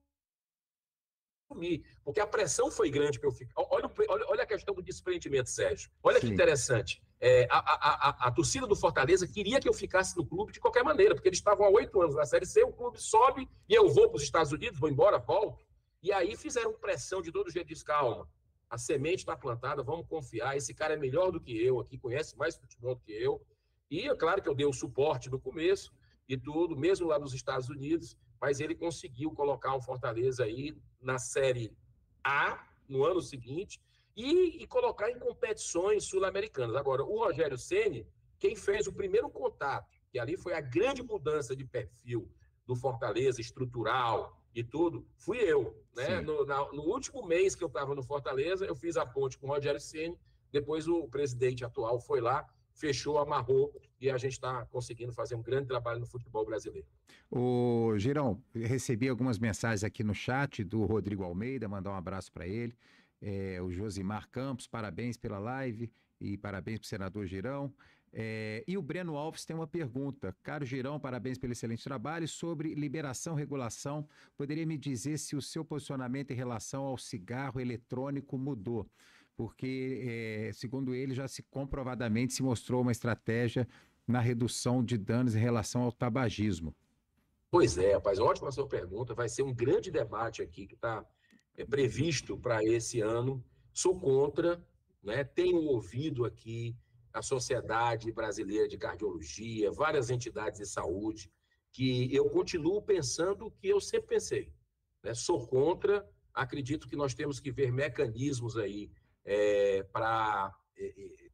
porque a pressão foi grande para eu ficar. Olha, olha, olha, a questão do desprendimento, Sérgio. Olha Sim. que interessante. É, a, a, a, a, torcida do Fortaleza queria que eu ficasse no clube de qualquer maneira, porque eles estavam há oito anos na Série C, o clube sobe e eu vou para os Estados Unidos, vou embora, volto. E aí fizeram pressão de todo jeito, diz, calma, a semente está plantada, vamos confiar, esse cara é melhor do que eu aqui, conhece mais futebol do que eu. E é claro que eu dei o suporte no começo e tudo, mesmo lá nos Estados Unidos, mas ele conseguiu colocar o Fortaleza aí na Série A no ano seguinte, e, e colocar em competições sul-americanas. Agora, o Rogério Ceni, quem fez o primeiro contato, que ali foi a grande mudança de perfil do Fortaleza, estrutural e tudo, fui eu. Né? No, na, no, último mês que eu estava no Fortaleza, eu fiz a ponte com o Rogério Ceni, depois o presidente atual foi lá, fechou, amarrou e a gente está conseguindo fazer um grande trabalho no futebol brasileiro. O Girão, recebi algumas mensagens aqui no chat do Rodrigo Almeida, mandar um abraço para ele é, o Josimar Campos, parabéns pela live e parabéns para o senador Girão. É, e o Breno Alves tem uma pergunta. Caro Girão, parabéns pelo excelente trabalho. Sobre liberação regulação, poderia me dizer se o seu posicionamento em relação ao cigarro eletrônico mudou? Porque, é, segundo ele, já se comprovadamente se mostrou uma estratégia na redução de danos em relação ao tabagismo. Pois é, rapaz, ótima sua pergunta. Vai ser um grande debate aqui que está é, previsto para esse ano. Sou contra, né? tenho ouvido aqui a Sociedade Brasileira de Cardiologia, várias entidades de saúde, que eu continuo pensando o que eu sempre pensei. Né? Sou contra, acredito que nós temos que ver mecanismos aí é, para é, é,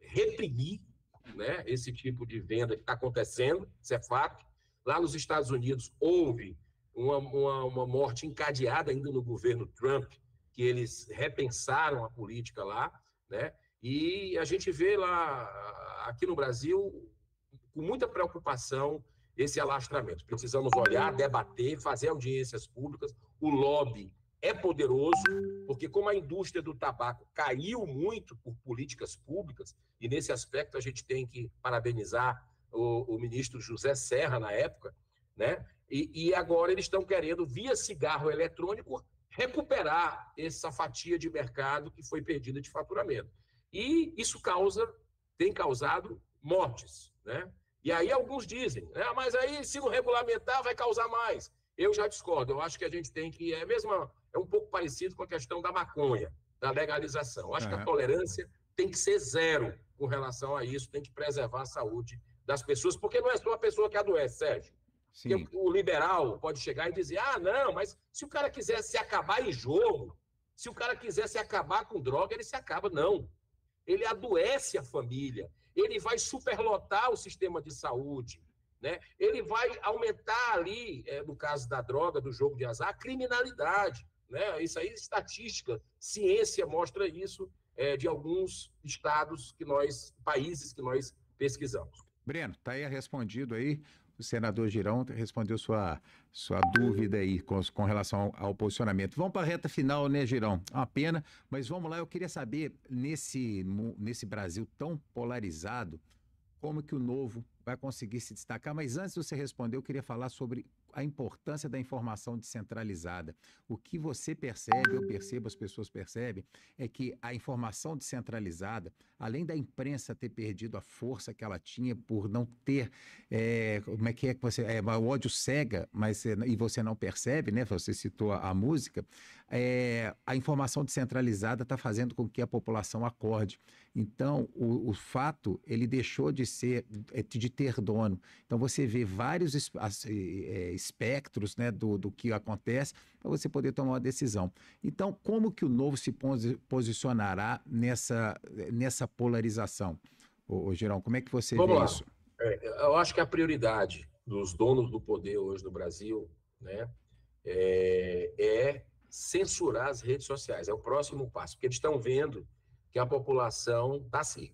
reprimir né, esse tipo de venda que está acontecendo, isso é fato. Lá nos Estados Unidos houve uma, uma, uma morte encadeada ainda no governo Trump, que eles repensaram a política lá, né? E a gente vê lá, aqui no Brasil, com muita preocupação, esse alastramento. Precisamos olhar, debater, fazer audiências públicas. O lobby é poderoso, porque como a indústria do tabaco caiu muito por políticas públicas, e nesse aspecto a gente tem que parabenizar o, o ministro José Serra na época, né? E, e agora eles estão querendo, via cigarro eletrônico, recuperar essa fatia de mercado que foi perdida de faturamento. E isso causa, tem causado mortes, né? E aí alguns dizem, né? mas aí se não regulamentar vai causar mais. Eu já discordo, eu acho que a gente tem que, é mesmo, é um pouco parecido com a questão da maconha, da legalização. Eu acho uhum. que a tolerância tem que ser zero com relação a isso, tem que preservar a saúde das pessoas, porque não é só a pessoa que adoece, Sérgio. Sim. o liberal pode chegar e dizer: ah, não, mas se o cara quiser se acabar em jogo, se o cara quiser se acabar com droga, ele se acaba. Não. Ele adoece a família, ele vai superlotar o sistema de saúde, né? ele vai aumentar ali, é, no caso da droga, do jogo de azar, a criminalidade. Né? Isso aí, estatística, ciência mostra isso é, de alguns estados que nós, países que nós pesquisamos. Breno, está aí respondido aí. O senador Girão respondeu sua, sua dúvida aí com, com relação ao, ao, posicionamento. Vamos para a reta final, né, Girão? Uma pena, mas vamos lá. Eu queria saber, nesse, nesse Brasil tão polarizado, como que o novo vai conseguir se destacar. Mas antes de você responder, eu queria falar sobre a importância da informação descentralizada. O que você percebe, eu percebo, as pessoas percebem, é que a informação descentralizada, além da imprensa ter perdido a força que ela tinha por não ter, é, como é que é que você, é, o ódio cega, mas e você não percebe, né? Você citou a, a música. É, a informação descentralizada está fazendo com que a população acorde. Então, o, o, fato, ele deixou de ser, é, de ter dono. Então, você vê vários é, espectros né, do, do que acontece para você poder tomar uma decisão. Então, como que o novo se posicionará nessa, nessa polarização? Ô, ô Girão, como é que você Vamos vê lá. isso? É, eu acho que a prioridade dos donos do poder hoje no Brasil né, é, é censurar as redes sociais. É o próximo passo, porque eles estão vendo que a população está assim,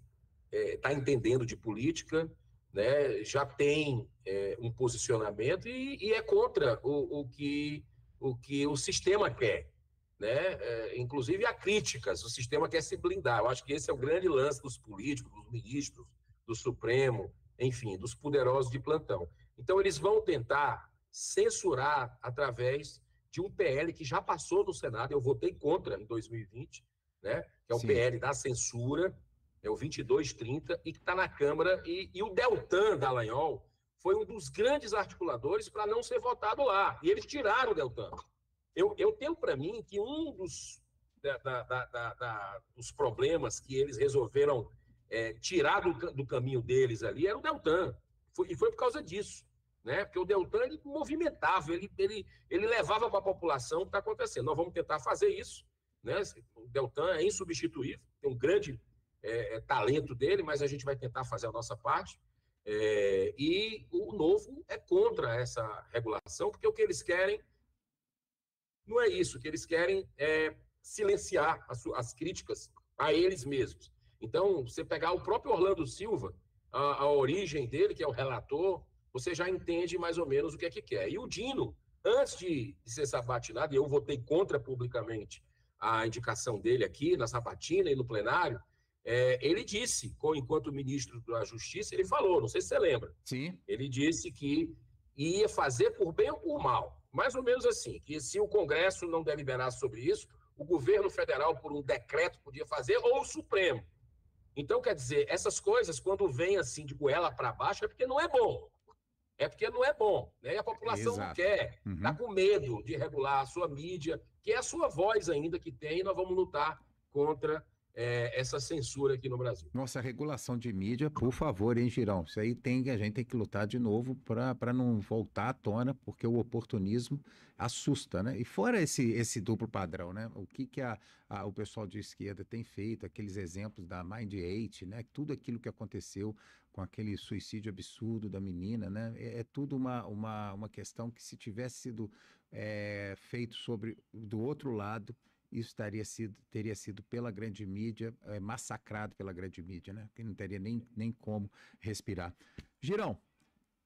está é, entendendo de política, né, já tem é, um posicionamento e, e é contra o, o, que, o que o sistema quer. Né? É, inclusive há críticas, o sistema quer se blindar. Eu acho que esse é o grande lance dos políticos, dos ministros, do Supremo, enfim, dos poderosos de plantão. Então, eles vão tentar censurar através de um PL que já passou no Senado, eu votei contra em 2020, né? que é o Sim. PL da censura, é o 2230, e que está na Câmara. E, e o Deltan Dallagnol foi um dos grandes articuladores para não ser votado lá. E eles tiraram o Deltan. Eu, eu tenho para mim que um dos, da, da, da, dos problemas que eles resolveram é, tirar do, do, caminho deles ali era o Deltan. Foi, e foi por causa disso. Né? Porque o Deltan ele movimentava, ele, ele, ele levava para a população o que está acontecendo. Nós vamos tentar fazer isso né? O Deltan é insubstituível, tem um grande é, é, talento dele, mas a gente vai tentar fazer a nossa parte. É, e o novo é contra essa regulação, porque o que eles querem não é isso, o que eles querem é silenciar as, as críticas a eles mesmos. Então, você pegar o próprio Orlando Silva, a, a, origem dele, que é o relator, você já entende mais ou menos o que é que quer. E o Dino, antes de, ser sabatinado, e eu votei contra publicamente a indicação dele aqui na sabatina e no plenário, é, ele disse, enquanto ministro da Justiça, ele falou, não sei se você lembra. Sim. Ele disse que ia fazer por bem ou por mal. Mais ou menos assim, que se o Congresso não deliberasse sobre isso, o governo federal, por um decreto, podia fazer, ou o Supremo. Então, quer dizer, essas coisas, quando vêm assim de goela para baixo, é porque não é bom. É porque não é bom. Né? E a população Exato. não quer, está uhum. Tá com medo de regular a sua mídia, que é a sua voz ainda que tem, e nós vamos lutar contra é, essa censura aqui no Brasil. Nossa, regulação de mídia, por favor, hein, Girão? Isso aí tem, a gente tem que lutar de novo para não voltar à tona, porque o oportunismo assusta, né? E fora esse, esse duplo padrão, né? O que, que a, a, o pessoal de esquerda tem feito, aqueles exemplos da Mind 8, né? Tudo aquilo que aconteceu com aquele suicídio absurdo da menina, né? É, é tudo uma, uma, uma questão que se tivesse sido é, feito sobre do outro lado, isso teria sido, teria sido pela grande mídia, é, massacrado pela grande mídia, né? Que não teria nem, nem como respirar. Girão, o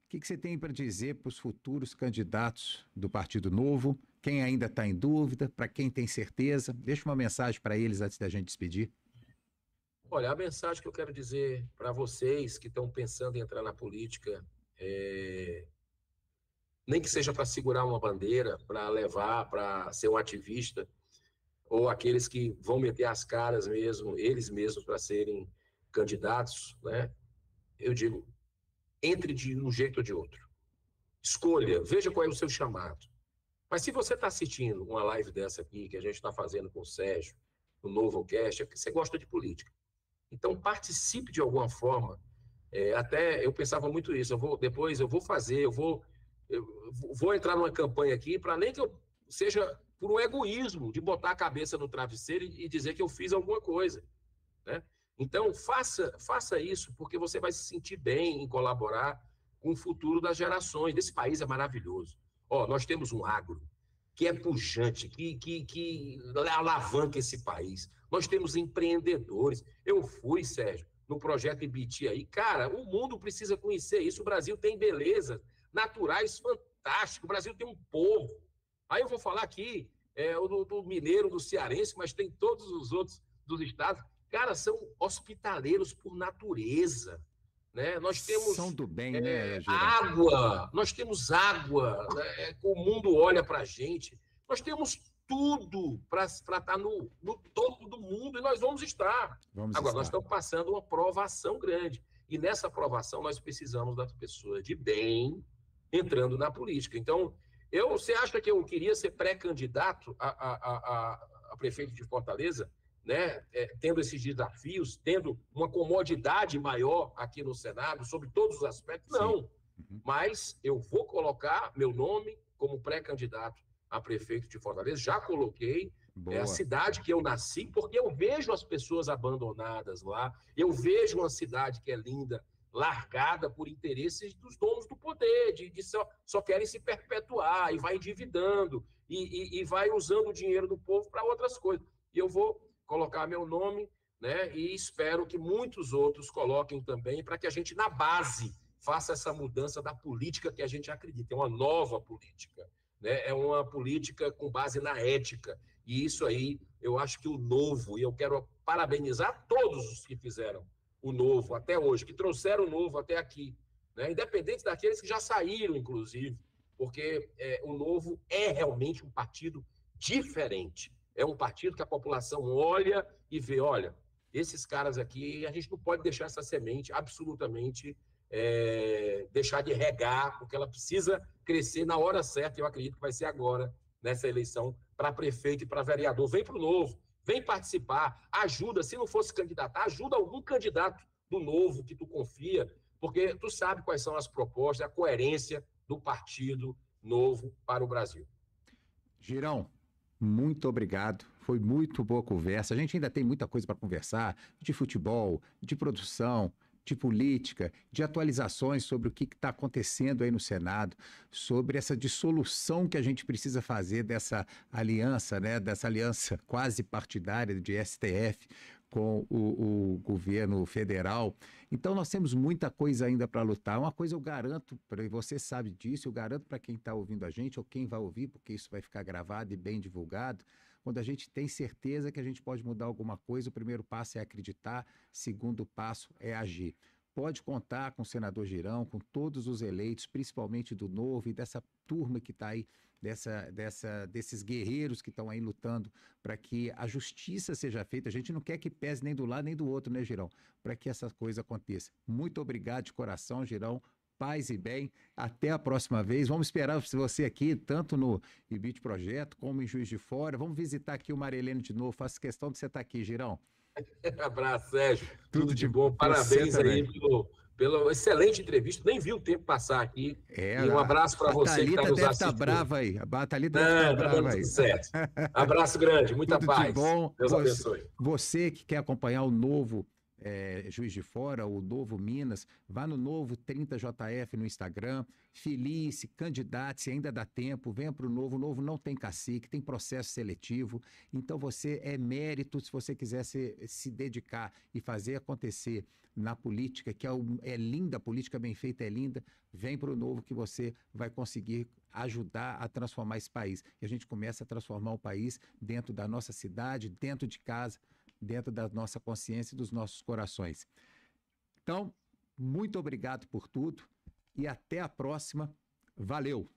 que, que você tem para dizer para os futuros candidatos do Partido Novo? Quem ainda está em dúvida, para quem tem certeza? Deixa uma mensagem para eles antes da gente despedir. Olha, a mensagem que eu quero dizer para vocês que estão pensando em entrar na política é nem que seja para segurar uma bandeira, para levar, para ser um ativista, ou aqueles que vão meter as caras mesmo, eles mesmos, para serem candidatos, né? Eu digo, entre de um jeito ou de outro. Escolha, veja qual é o seu chamado. Mas se você está assistindo uma live dessa aqui, que a gente está fazendo com o Sérgio, no Novo Cast, é porque você gosta de política. Então, participe de alguma forma. É, até eu pensava muito isso. Eu vou depois eu vou fazer, eu vou eu vou entrar numa campanha aqui para nem que eu seja por um egoísmo de botar a cabeça no travesseiro e, dizer que eu fiz alguma coisa, né? Então faça faça isso porque você vai se sentir bem em colaborar com o futuro das gerações. Esse país é maravilhoso. Ó, nós temos um agro que é pujante, que, que, que alavanca esse país. Nós temos empreendedores. Eu fui, Sérgio, no projeto IBT aí. Cara, o mundo precisa conhecer isso. O Brasil tem beleza naturais fantásticas. O Brasil tem um povo. Aí eu vou falar aqui é, do, do mineiro, do cearense, mas tem todos os outros dos estados. Cara, são hospitaleiros por natureza. Né? Nós temos São do bem, é, né, água, nós temos água, né? o mundo olha para a gente. Nós temos tudo para estar tá no, no, topo do mundo e nós vamos estar. Vamos Agora, estar. nós estamos passando uma provação grande. E nessa provação nós precisamos das pessoas de bem entrando na política. Então, eu, você acha que eu queria ser pré-candidato a, a, a, a, prefeito de Fortaleza, né? É, tendo esses desafios, tendo uma comodidade maior aqui no Senado, sobre todos os aspectos? Não. Uhum. Mas eu vou colocar meu nome como pré-candidato a prefeito de Fortaleza, já coloquei. Boa. É a cidade que eu nasci, porque eu vejo as pessoas abandonadas lá, eu vejo uma cidade que é linda, largada por interesses dos donos do poder, de, de só, só, querem se perpetuar e vai endividando e, e, e vai usando o dinheiro do povo para outras coisas. E eu vou colocar meu nome, né? E espero que muitos outros coloquem também para que a gente, na base, faça essa mudança da política que a gente acredita, é uma nova política né? é uma política com base na ética. E isso aí, eu acho que o novo, e eu quero parabenizar todos os que fizeram o novo até hoje, que trouxeram o novo até aqui, né? independente daqueles que já saíram, inclusive, porque é, o novo é realmente um partido diferente. É um partido que a população olha e vê: olha, esses caras aqui, a gente não pode deixar essa semente absolutamente é, deixar de regar, porque ela precisa crescer na hora certa, eu acredito que vai ser agora, nessa eleição, para prefeito e para vereador. Vem para o novo, vem participar, ajuda, se não fosse candidatar, ajuda algum candidato do novo que tu confia, porque tu sabe quais são as propostas, a coerência do partido novo para o Brasil. Girão, muito obrigado. Foi muito boa conversa. A gente ainda tem muita coisa para conversar de futebol, de produção, de política, de atualizações sobre o que está acontecendo aí no Senado, sobre essa dissolução que a gente precisa fazer dessa aliança, né, dessa aliança quase partidária de STF com o, o governo federal. Então, nós temos muita coisa ainda para lutar. Uma coisa eu garanto, para você sabe disso, eu garanto para quem está ouvindo a gente ou quem vai ouvir, porque isso vai ficar gravado e bem divulgado quando a gente tem certeza que a gente pode mudar alguma coisa, o primeiro passo é acreditar, segundo passo é agir. Pode contar com o senador Girão, com todos os eleitos, principalmente do Novo e dessa turma que está aí, dessa, dessa, desses guerreiros que estão aí lutando para que a justiça seja feita. A gente não quer que pese nem do lado nem do outro, né, Girão? Para que essa coisa aconteça. Muito obrigado de coração, Girão paz e bem. Até a próxima vez. Vamos esperar você aqui, tanto no IBIT Projeto como em Juiz de Fora. Vamos visitar aqui o Marilene de novo. Faço questão de você estar aqui, Girão. Abraço, Sérgio. Tudo, Tudo de bom. Parabéns aí pelo, pela excelente entrevista. Nem vi o tempo passar aqui. É, e um abraço para você que está nos deve estar brava aí. A Thalita deve estar tá brava aí. Certo. Abraço grande, muita Tudo paz. De bom. Deus você, abençoe. Você que quer acompanhar o novo é, Juiz de Fora, o Novo Minas, vá no Novo 30JF no Instagram, felice, candidate-se, ainda dá tempo, venha para o Novo, o Novo não tem cacique, tem processo seletivo, então você é mérito se você quiser se, se dedicar e fazer acontecer na política, que é, o, é linda, a política bem feita é linda, vem para o Novo que você vai conseguir ajudar a transformar esse país. E a gente começa a transformar o país dentro da nossa cidade, dentro de casa, dentro da nossa consciência e dos nossos corações. Então, muito obrigado por tudo e até a próxima. Valeu!